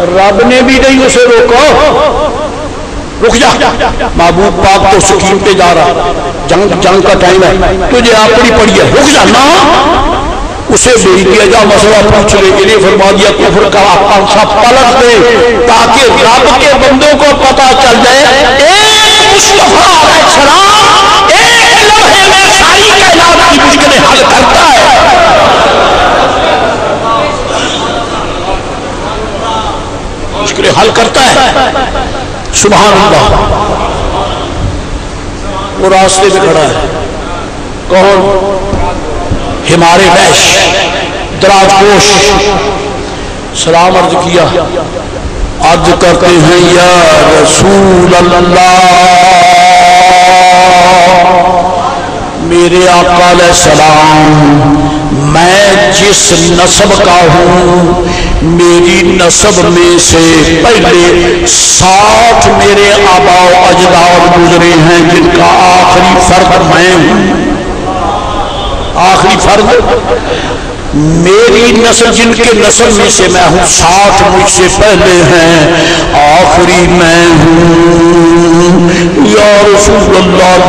रब ने भी नहीं उसे रोको। रुक जा। महबूब पाक तो सुकीम पे जा रहा। जंग जंग का टाइम है। तुझे अपनी पड़ी है। रुक जा ना। उसे भेज जा, मसला पूछ ले लिए फरमा दिया, कुफर का पंखा पलट दे, ताकि रब के बंदों को पता चल जाए की मुश्किलें हल करता है। सुबह वो रास्ते में खड़ा है। कौन? हिमारे वैश दराजपोश सलाम अर्ज़ किया। अर्ज़ करते हैं या रसूल अल्लाह मेरे आका सलाम मैं जिस नसब का हूँ, मेरी नसब में से पहले साठ मेरे आबाओ अजदाद गुजरे हैं, जिनका आखिरी फर्द मैं हूँ। आखिरी फर्द मेरी नस्ल जिनके नस्ल में से मैं हूँ, साठ मुझसे पहले हैं, आखिरी मैं हूँ। या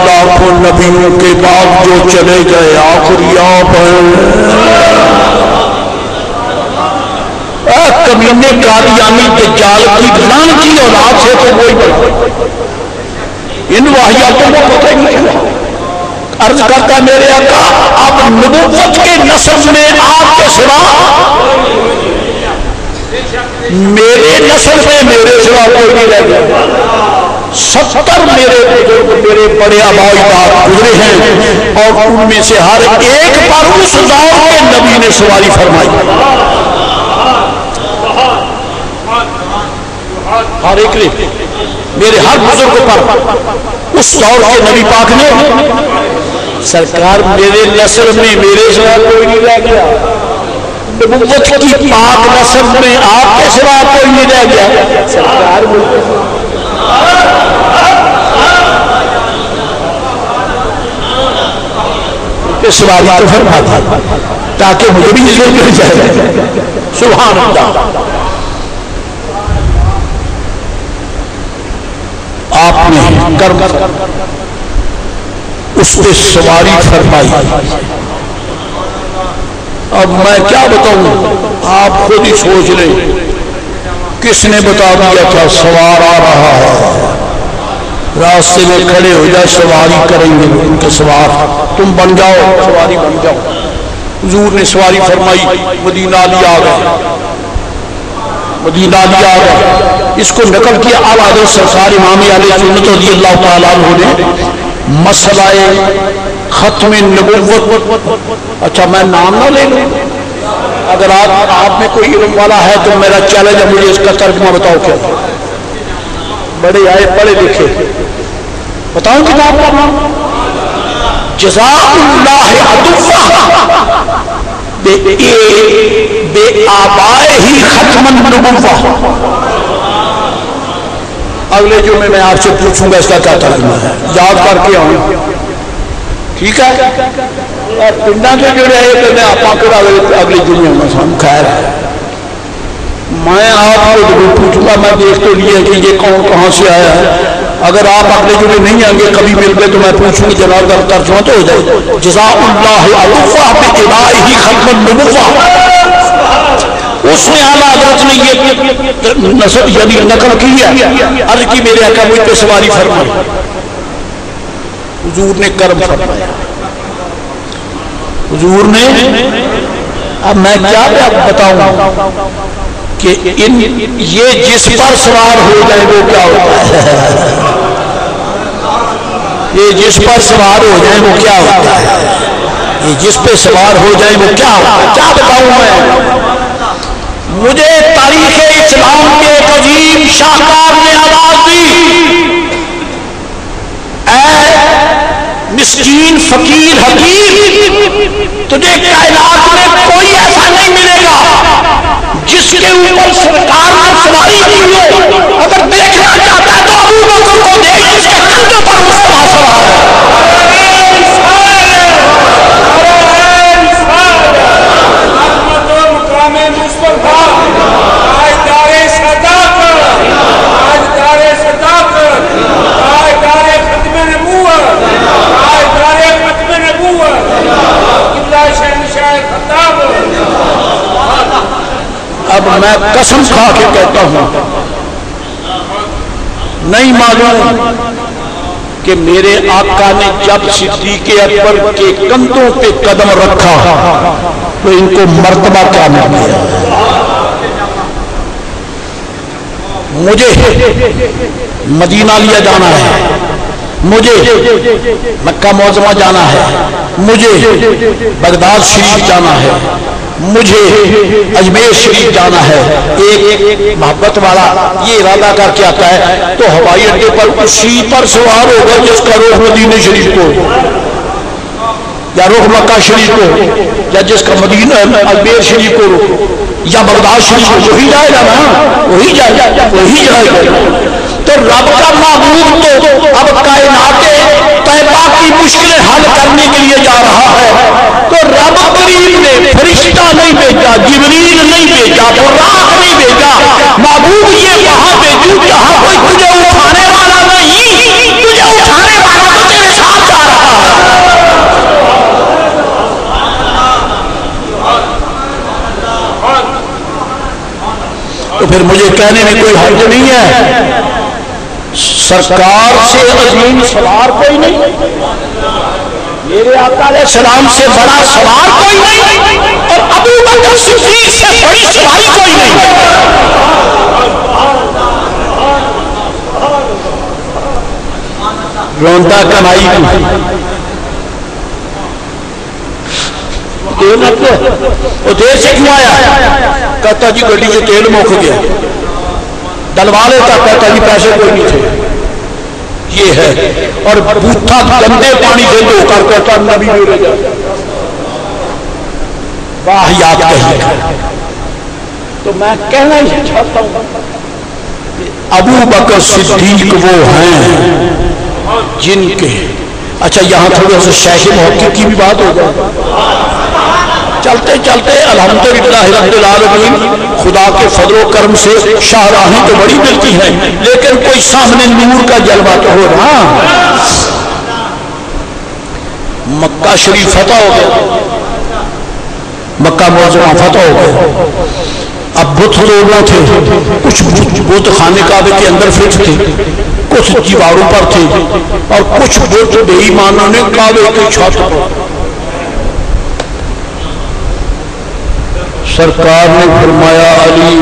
लाखों नबियों के बाद जो चले गए, आखिरी आप हैं। कमीने कादियानी के जाल की लान की औलाद से तो वही इन वाहियातों को पता ही नहीं चला अर्ज़ करता मेरे अका अब नबूत के नस्ल में आपके सिवा मेरे नस्ल में मेरे सिवा कोई नहीं रह गया सत्तर मेरे बुज़ुर्ग, मेरे बड़े आबाईदार गुजरे हैं और उनमें से हर एक पर उस दौर के नबी ने सवारी फरमाई। हर एक मेरे हर बुज़ुर्ग पर उस दौर के नबी पाक ने सरकार मेरे नस्ल में, मेरे सिवा कोई नहीं रह गया। नबुवत की पाक में आपके सिवा कोई नहीं रह गया। सरकार ताकि मुझे भी मिल जाए। सुबह आपने कर्म उस पर सवारी फरमाई। अब मैं क्या बताऊँ? आप खुद ही सोच लें। किसने बता दिया था, सवार आ रहा है? रास्ते में खड़े हो जाए सवारी करेंगे उनके सवार। तुम बन जाओ, सवारी बन जाओ। हजूर ने सवारी फरमाई, मदीना लिया आ गए मदीना लिया आ गए इसको नकल किया, आला सरकार इमाम सुन्नत अल्लाह तला मसलाए खत्म अच्छा मैं नाम ना ले लूँ? अगर आप आप में कोई इलम वाला है तो मेरा चैलेंज है, मुझे इसका तर्कमा बताओ क्या? बड़े आए पढ़े लिखे। बताओ किताब का नाम। ही अगले जो में मैं आपसे पूछूँगा, इसका क्या तर्जमा है? याद करके आऊँ ठीक है? पिंडा के जोड़े आप अगली दुनिया में सामू खैर है। मैं आपको ज़रूर पूछूँगा, मैं देख तो लिया कि ये कौन कहाँ से आया है। अगर आप अपने जुड़े नहीं आएँगे, कभी मिल गए तो मैं पूछूँगी, जनाब का तर्जुमा तो हो जाए। उसने आला हज़रत ने ये नसब यानी नकल की है। अर्ज़ की मेरे आका मुझ पे सवारी फरमाई हजूर ने कर्म फरमाया। हजूर ने, अब मैं क्या बताऊँ कि इन, ये जिस पर सवार हो जाए वो क्या होता है? ये जिस पर सवार हो जाए वो क्या होता है? ये जिस पे सवार हो जाए वो क्या होता है? क्या बताऊँ मैं? मुझे तारीख इस्लाम के अजीम शाहकार ने आवाज़ दी। मिस्कीन फकीर हकीर तुझे कायनात में कोई ऐसा नहीं मिलेगा जिसके ऊपर सरकार ने सवारी की हो। अगर देखना चाहता है तो अबू बकर को देख जिसके कंधे पर मुस्तफ़ा सवार है मुस्तफ़ा आज दारे सदाकत आज दारे सदाकत आज दारे खत्म नबूवत अब मैं कसम खा के कहता हूँ, नहीं मालूम कि मेरे आका ने जब सिद्दीक अकबर के कंधों पे कदम रखा तो इनको मर्तबा क्या मिल गया? मुझे मदीना लिया जाना है, मुझे मक्का मौजमा जाना है, मुझे बगदाद शरीफ जाना है। मुझे अजमेर शरीफ जाना है। एक मोहब्बत वाला ये इरादा करके आता है तो हवाई अड्डे पर उसी पर सवार होगा जिसका रुख मदीने शरीफ को, या रुख मक्का शरीफ को, या जिसका मदीना, अजमेर शरीफ को रुख या बगदाद शरीफ को, वही जाएगा ना वही जाएगा वही जाएगा तो रब का महबूब तो अब कायनात तैबा की मुश्किलें हल करने के लिए जा रहा है। तो रब करीब ने फरिश्ता नहीं भेजा, जिबरील नहीं भेजा, बुराक नहीं भेजा। महबूब ये वहाँ भेजू जहाँ कोई तुझे उठाने वाला नहीं, तुझे उठाने वाला तो तेरे साथ जा रहा है। तो फिर मुझे कहने में कोई हर्ज नहीं है। सरकार से अजीम सवार कोई नहीं। मेरे आका सलाम से बड़ा सवार कोई नहीं। और अबू बकर सिद्दीक से बड़ी सवारी कोई नहीं। रोंदा कमाई वो देर से क्यों आया? कहता जी, गड्डी से तेल मुक गया। डलवाले का कहता जी, पैसे कोई नहीं थे। ये है। और बूथा गंदे पानी से कहता नबी मेरे वाह याद कही तो मैं कहना ही चाहता हूँ अबू बकर सिद्दीक वो हैं जिनके अच्छा यहाँ थोड़ा सा शेख मौके की भी बात हो जाए। चलते चलते अलहमदिल्लाबीन खुदा के फजलो कर्म से शाहराहें तो बड़ी मिलती हैं, लेकिन कोई सामने नूर का जलवा तो हो रहा मक्का शरीफ फतेह हो गया। मक्का मोजमा फतह हो गया। अब बुत तोड़ना थे, कुछ बुत खाने काबे के अंदर फिट थे, कुछ दीवारों पर थे, और कुछ बुत बेईमानों ने काबे की छत पर। सरकार ने फरमाया, अली,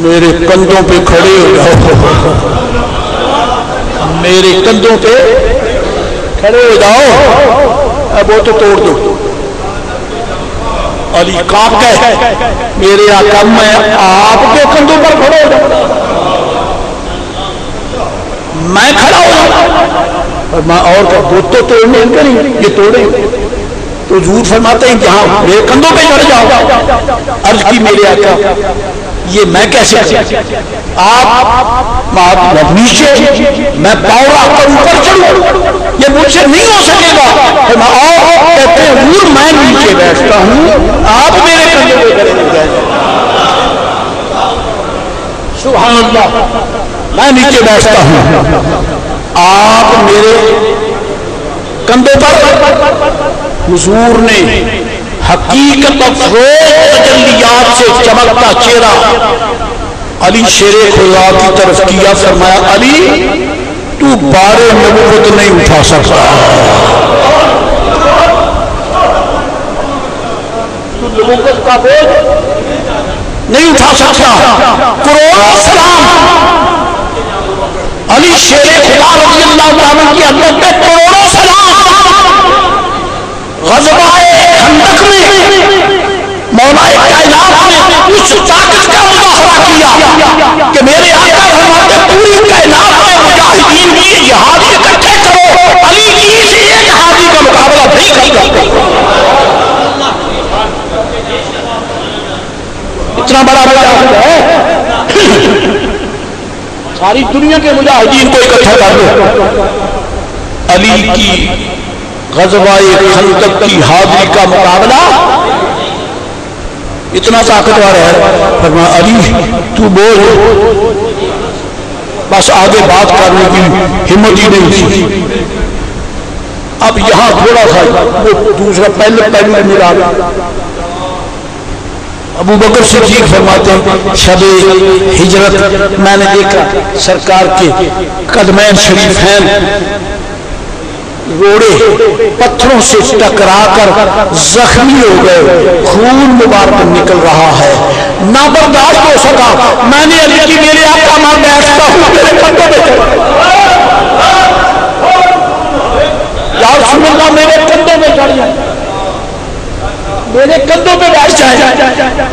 मेरे कंधों पे खड़े हो जाओ। मेरे कंधों पे खड़े हो जाओ? अब वो तो तोड़ दो। अली काँप गए मेरे आका, मैं आपके कंधों पर खड़े हो मैं खड़ा हो और मैं और का दूध तो तोड़ने करी ये तोड़े तो जूर फरमाते हैं जहाँ मेरे कंधों पे चढ़ जाओ। अर्ज़ की मेरे आका ये मैं कैसे आप नीचे मैं पाव रखकर ऊपर चढ़ू। ये मुझसे नहीं हो सकेगा। तो मैं और कहते हैं मैं नीचे बैठता हूँ। आप मेरे कंधे पे खड़े सुबह मैं नीचे बैठता हूँ। आप मेरे कंधे पर हुजूर ने हकीकत तजलियात से चमकता चेहरा अली शेरे खुदा की तरफ़ किया, फरमाया, अली, तू बारे नबूत नहीं उठा सकता। नहीं उठा सकता। करोड़ों सलाम अली शेरे खुदा रज़ी अल्लाह की पे करोड़ों सलाम गजबाए खंदक में मौलाए कायनात ने उस ताकत का मुजाहरा किया कि मेरे आका फरमाते पूरी कायनात में मुजाहिदीन की इकट्ठे करो, अली की का मुकाबला नहीं कर सकते इतना बड़ा मुजाहिद है। सारी दुनिया के मुजाहिदीन को इकट्ठा कर दो। अली की गजबाए खंदक की हाजिरी का मुकाबला। इतना ताकतवर है। फरमा अली, तू बोल। बस आगे बात करने की हिम्मत ही नहीं थी। अब यहाँ थोड़ा सा वो दूसरा पहले पहले मिला। अबू बकर सिद्दीक फरमाते हैं, शब हिजरत, मैंने देखा सरकार के कदमैन शरीफ हैं। रोड़े पत्थरों से टकरा कर जख्मी हो गए। खून मुबारक निकल रहा है। ना बर्दाश्त हो सका। मैंने अली की मेरे आपका मैं बैठता मेरे कंधों पे यार मेरे कंधों पे चढ़ जाए मेरे कंधों पे बैठ जाए।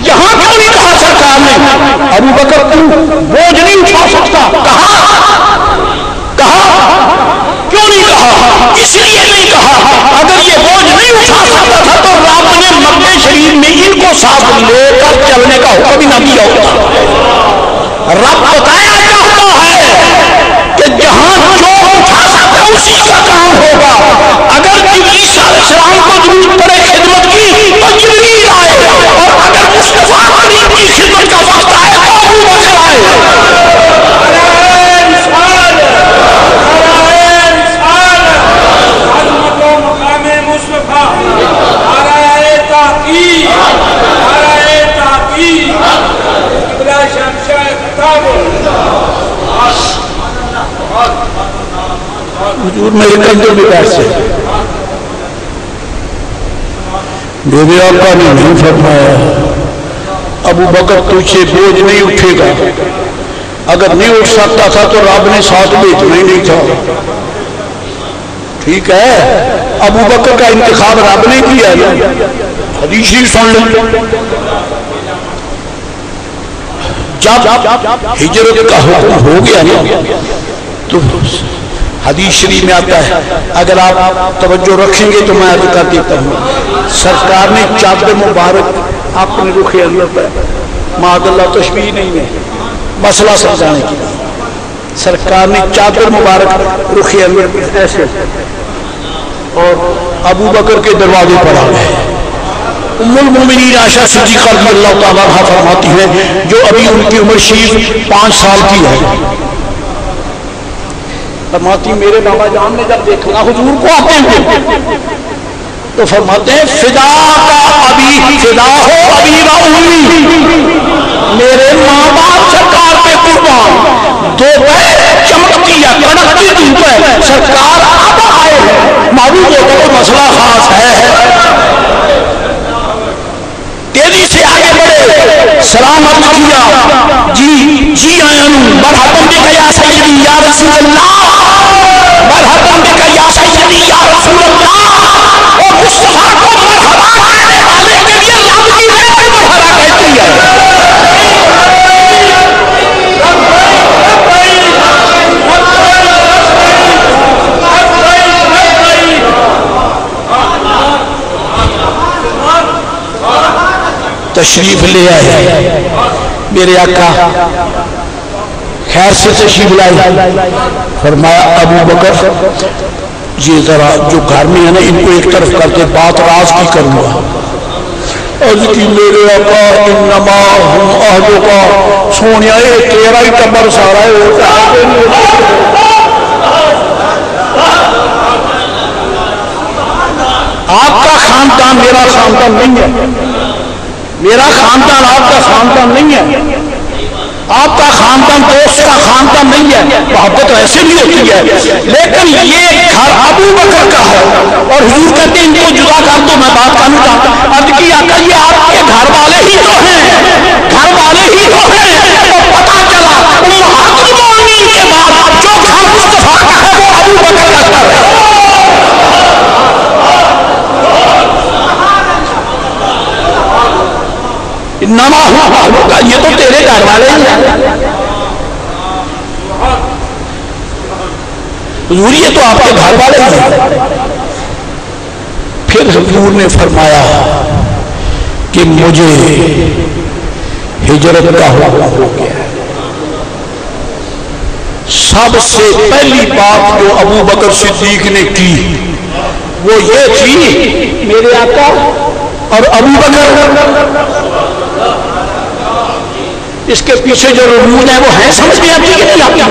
यहाँ क्यों नहीं कहा सरकार ने? अभी बकर बोझ नहीं उठा सकता। कहा? कहा? क्यों नहीं कहा। इसलिए नहीं कहा। अगर ये बोझ नहीं उठा सकता था तो रब ने मक्के शरीर में इनको साथ लेकर चलने का हुक्म ही ना दिया होता। रब बताया चाहता है कि जहाँ जो उठा सकता, उसी का काम होगा। अगर सलाम को ज़रूरत पड़े खिदमत की तो जिब्रील आए और अगर मुस्तफ़ा करीम की खिदमत का वक्त आए तो अबू बकर आए हजूर मेरे कंधे में बैठ से मेरे आका ने नहीं फरमाया। अबू बकर तुझे बोझ नहीं उठेगा। अगर नहीं उठ सकता था तो रब ने साथ भेजना ही नहीं था। ठीक है? अबू बकर का इंतखाब रब ने किया हदीस ही सुन लो। जब हिजरत का हो गया ना तो हदीस शरीफ में आता है। अगर आप तवज्जो रखेंगे तो मैं अर्ज़ कर देता हूँ। सरकार ने चादर मुबारक अपने रुख अंदर पर मादल्ला तशबी नहीं है। मसला समझाने के लिए। सरकार ने चादर मुबारक रुख अंदर ऐसे और अबू बकर के दरवाजे पर आ गए। उमुलमिन आशा सिद्दीक़ा फरमाती है, जो अभी उनकी उम्र शीफ पाँच साल की है। फरमाती, मेरे बाबा जान ने जब देखना हुजूर को हैं तो फरमाते हैं, फिदा का अभी, फिदा हो, अभी मेरे माँ बाप सरकार पे कुर्बान। दो चमकती है कड़कती धूप है सरकार अब आए हैं। मालूम तो मसला खास है। तेज़ी से आगे बढ़े। सलामत किया जी जी आया मरहबन भी कया सही या रसूल अल्लाह मरहबन भी कया सही या रसूल अल्लाह और मुस्तफ़ा को मरहबा कहने वाले के लिए रब की मरहबा कहती है तशरीफ़ ले आए। मेरे आका, खैर से तशरीफ़ लाई फरमाया, अबू बकर, ये जरा जो घर में है ना, इनको एक तरफ़ करके बात राज की करूँगा। मेरे आका सोनिया, ये तेरा ही सारा है आपका खानदान मेरा खानदान नहीं है। मेरा खानदान आपका खानदान नहीं है। आपका खानदान, दोस्त का खानदान नहीं है। मोहब्बत ऐसे भी होती है। लेकिन ये घर अबू बकर का है। और हजूर कहते हैं, इनको जुदा कर दो, मैं बात करना चाहता अर्ज़ की आका, ये आपके घर वाले ही तो हैं। घर वाले ही तो हैं। तो पता चला के बाद जो घर मुस्तफ़ा का है, वो अबू बकर का है। नमा ये तो तेरे घर वाले ही हजूर ये तो आपके घर वाले हैं फिर हजूर ने फरमाया कि मुझे हिजरत का हुक्म हो गया सबसे पहली बात जो अबू बकर सिद्दीक ने की वो ये थी मेरे आका और अबू बकर इसके पीछे जो रूल है, वो है समझ में आती कि नहीं आती?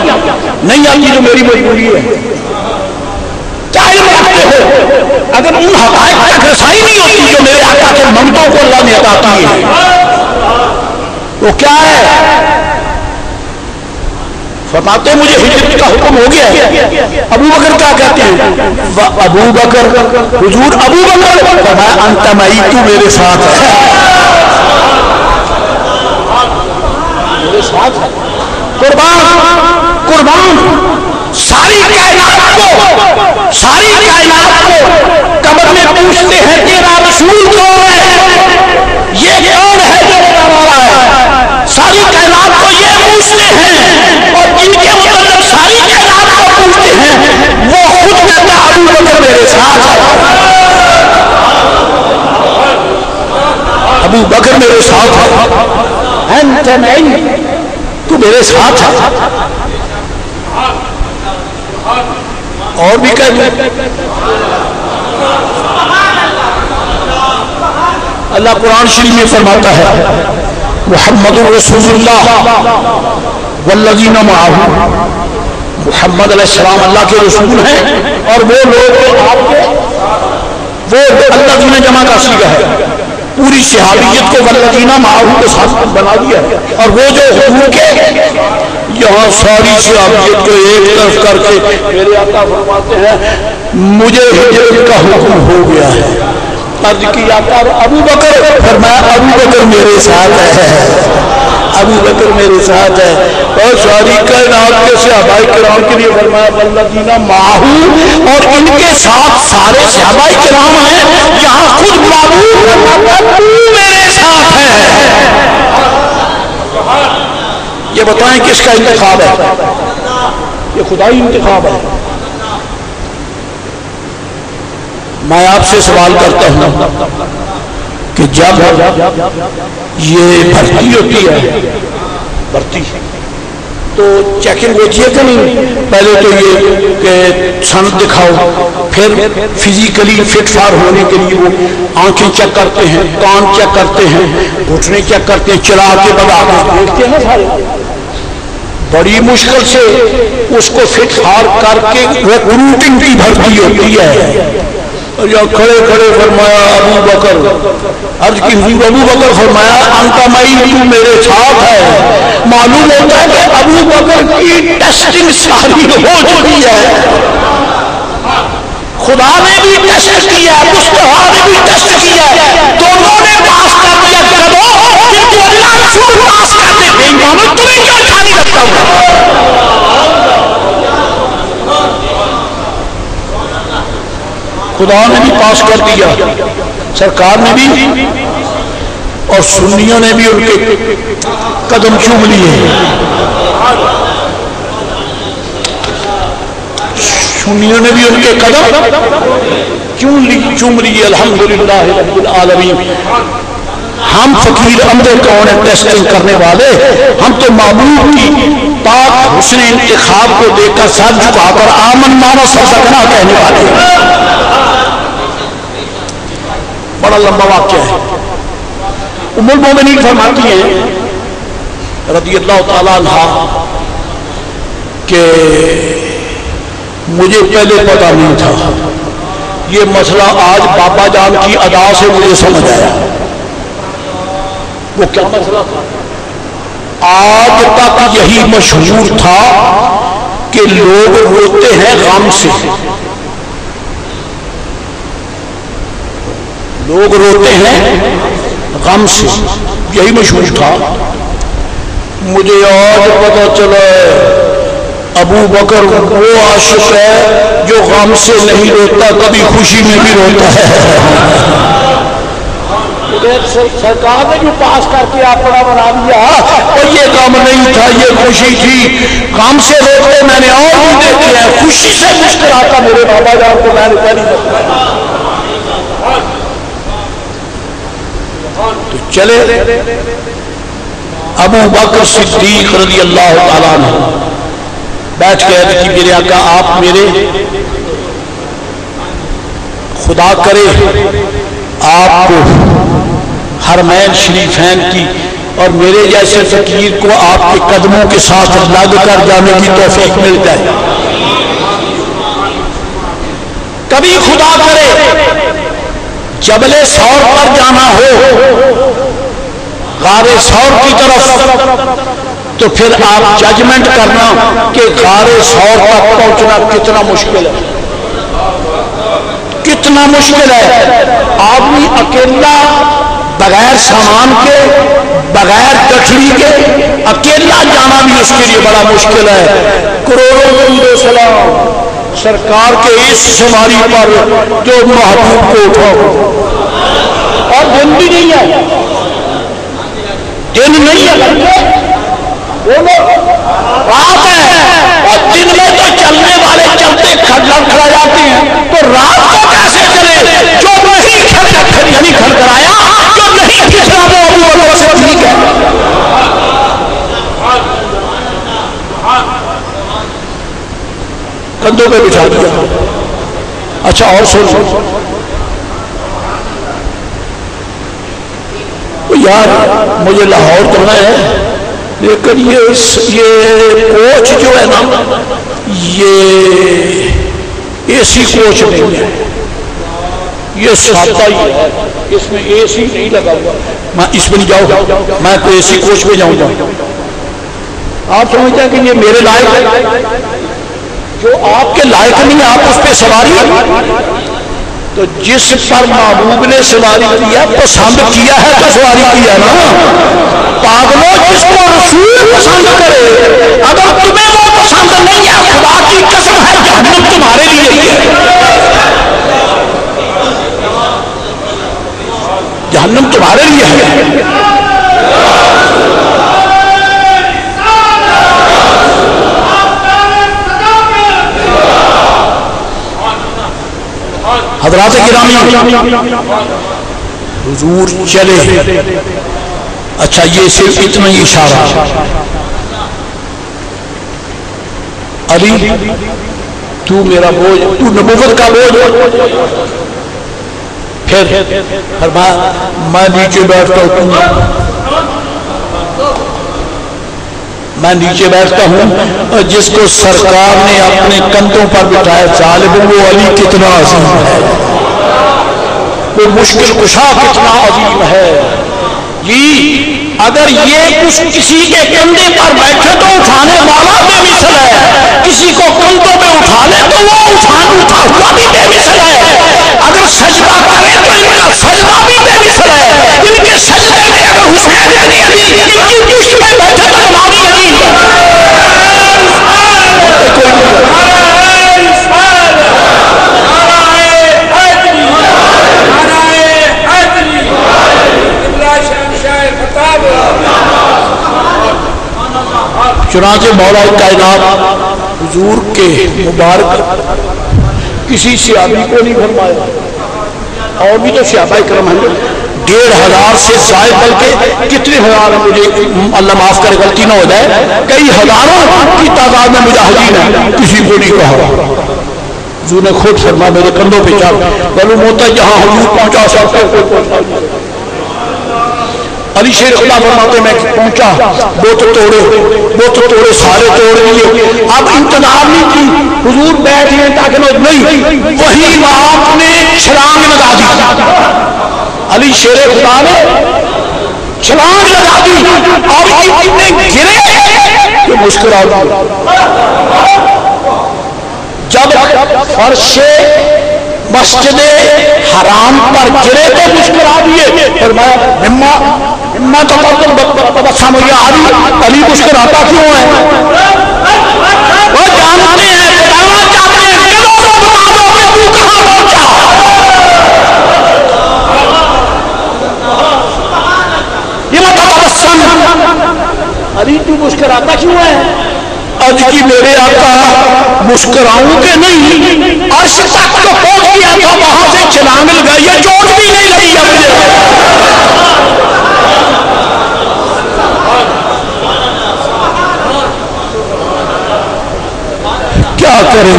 जो मेरी मजबूरी है। चाहे रखते हो? अगर उन हकायक तक रसाई नहीं होती जो मेरे आका के ममतों को अल्लाह ने की है, वो क्या है? फरमाते मुझे हिजरत का हुक्म हो गया है। अबू बकर क्या कहते हैं? अबू बकर, हुजूर अबू बकर। फरमाया अंतमई तू मेरे साथ है। है। कुर्बान कुर्बान। सारी को सारी को कब्र में पूछते हैं तेरा रसूल कौन है? ये कौन है जो है? सारी कायनात को ये पूछते हैं और जिनके मतलब सारी कायनात को पूछते हैं, वो खुद कहता अबू बकर मेरे साथ है। अबू बकर मेरे साथ है। नहीं तू मेरे साथ है और भी कह अल्लाह कुरान शरीफ में फरमाता है मोहम्मद वल्लजीना माहू मोहम्मद अलैहिस्सलाम अल्लाह के रसूल हैं और वो लोग आपके, वो अल्लाह ने जमा का सीखा है पूरी शहाबियत को वल्लजीना माहू के साथ बना दिया। और वो जो हुजूर यहाँ सारी शहाबियत को एक तरफ़ करके मेरे आका फरमाते हैं, मुझे हिजरत का हुक्म हो गया है। अर्ज़ किया अबू बकर फरमाया अबू बकर मेरे साथ है। अबू बकर मेरे साथ है। और सारी कायनात के सहाबाई कराम के लिए फरमाया बल्लदीना माहू और इनके साथ सारे सहाबाई कराम हैं, यहाँ खुद बाबू मेरे साथ है। ये बताएँ किसका इंतखाब है। ये खुदाई इंतखाब है। मैं आपसे सवाल करता हूँ। कि जब ये भर्ती होती है, भर्ती तो चेकिंग होती है कि नहीं? पहले तो ये कि सन दिखाओ, फिर फिजिकली फिट फार होने के लिए वो आँखें चेक करते हैं, कान चेक करते हैं, घुटने चेक करते हैं चला के बाद देखते हैं सारे। बड़ी मुश्किल से उसको फिट फार करके रिक्रूटिंग की भर्ती होती है। या खड़े खड़े फरमाया अबू बकर। अर्ज़ की हुई, अबू बकर फरमाया अंतमई तू मेरे साथ है। मालूम होता है कि अबू बकर की टेस्टिंग सारी हो चुकी है। खुदा ने भी टेस्ट किया मुस्तफ़ा ने भी टेस्ट किया। दोनों ने पास कर दिया करो किंतु अल्लाह रसूल पास कर दे। बेईमानों तुम्हें क्या ठानी रखता हूँ? खुदा ने भी पास कर दिया, सरकार ने भी, और सुन्नियों ने भी उनके कदम चूम लिए। सुन्नियों ने भी उनके कदम क्यों चूम लिए। अलहमदुल्ला आलमीन। हम फकीर अंधे कौन है? टेस्टिंग करने वाले। हम तो मामूल की पाक हुसन इंतखाब को देखकर सर झुकाकर आमन मानो सकना कहने वाले। बड़ा लंबा वाक्य है। उमुल मोमिनी फरमाती हैं रदी अल्लाह तला के मुझे पहले पता नहीं था। ये मसला आज बाबा जान की अदा से मुझे समझ आया। वो क्या मसला था? आज तक यही मशहूर था कि लोग रोते हैं गम से। लोग रोते हैं गम से। यही मशहूर था। मुझे आज पता चला अबू बकर वो आशिक है जो गम से नहीं रोता, कभी खुशी में भी रोता है। सरकार ने जो पास करके अपना बना दिया, और ये गम नहीं था, ये खुशी थी। गम से रोते मैंने और भी देखे हैं। खुशी से मुस्कुराता मेरे बाबा जान को मैंने पहली तो चले। अबू बकर सिद्दीक रज़ी अल्लाह तला बैठ गए कि मेरे आका, आप मेरे खुदा करे। आपको हरमैन शरीफैन की और मेरे जैसे फकीर को आपके कदमों के साथ लग कर जाने की तोफीक मिल जाए कभी खुदा करे, जबले सौर पर जाना हो, गारे सौर की तरफ़ तो फिर आप जजमेंट करना कि गारे सौर तक पहुँचना कितना मुश्किल है। कितना मुश्किल है। आदमी अकेला बगैर सामान के, बगैर गठरी के, अकेला जाना भी उसके लिए बड़ा मुश्किल है। करोड़ों सलाम। सरकार के इस सवारी पर जो महबूब को उठाओ। और दिन भी नहीं है। दिन नहीं है। रात है। और दिन में तो चलने वाले चलते खड़खड़ा जाते हैं। तो रात को कैसे चले? जो नहीं खड़ नहीं खड़खड़ाया जो नहीं खिंचना वो अबू बकर से ठीक है कंधों पे बिठा दिया। अच्छा और सुन। यार, मुझे लाहौर करना है। लेकिन ये ये कोच जो है ना, ये एसी कोच नहीं है। ये सादा ही है। इसमें एसी नहीं लगा हुआ। मैं इसमें नहीं जाऊँगा। मैं तो एसी कोच में जाऊँगा। आप समझते हैं कि ये मेरे लायक है? जो आपके लायक नहीं आप उस पर सवारी तो जिस पर महबूब ने सवारी किया पसंद किया है तो सवारी किया ना? पागलो जिसको रसूल पसंद करे अगर तुम्हें वो पसंद नहीं है खुदा की कसम है जहन्नम तुम्हारे लिए ही है। जहन्नम तुम्हारे लिए है। हजरात गिरामी, हुजूर चले। अच्छा ये सिर्फ़ इतना ही इशारा। अली, तू मेरा बोझ, तू नबूवत का बोझ। फिर फरमा मैं नीचे बैठता हूँ। मैं नीचे बैठता हूँ जिसको सरकार ने अपने कंधों पर बिठाया चालिब वो अली कितना अजीम है? वो मुश्किल कुशा कितना अजीम है? जी, अगर ये कुछ किसी के कंधे पर बैठे तो उठाने वाला बेमिसल है किसी को कंधों में उठा ले तो वो उठान उठा हुआ भी बेमिसल है अगर सजदा करे तो इनका सजदा भी बेमिसल है इनके सजदे में अगर हुसैन अली इनकी पुष्ट में बैठे तो इमामी अली चुनाचे मौला कायनात, हजूर के मुबारक, किसी सियाबी को नहीं फरमाया और भी तो सियाबा करम है डेढ़ हज़ार से जाए बल्कि कितने हज़ार मुझे अल्लाह माफ़ करे, गलती ना हो जाए। कई हज़ारों की तादाद में मुझे मुजाहिदीन है, किसी को नहीं कहा। जू ने खुद फरमा मेरे कंधों पे चल मालूम होता जहाँ हजूर पहुँचा सकते कोई पहुँचा अली शेर खुदा फरमाते, मैं पहुँचा, बुत तोड़े वो तो तोड़े, सारे तोड़ लिए अब इंतज़ार नहीं की, हुजूर बैठ गए ताकि लोग नहीं, वही आपने छलांग लगा दी। अली शेर खुदा ने छलांग लगा दी, और इतने गिरे कि मुस्कुरा जब फर्श मस्जिद हराम पर गिरे तो मुस्कुरा दिए फरमाया हिम्मा हिम्मा तो मुझे अली अली मुस्कुराता क्यों है? वो जानते हैं हैं अली तू मुस्कुराता क्यों है? अज की मेरे आका, मुस्कुराऊं के नहीं? अर्श तक तो पहुँच गया था, वहाँ से छलांग लगाई है, चोट भी नहीं लगी है मुझे। क्या करें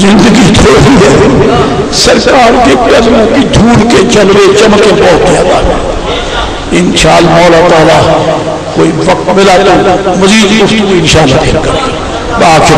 ज़िंदगी थोड़ी है सरकार के कदमों की धूल के चमड़े चमके बहुत ज़्यादा। इन मौला ताला कोई वक्त मिला तो मजीद करेंगे। बाकी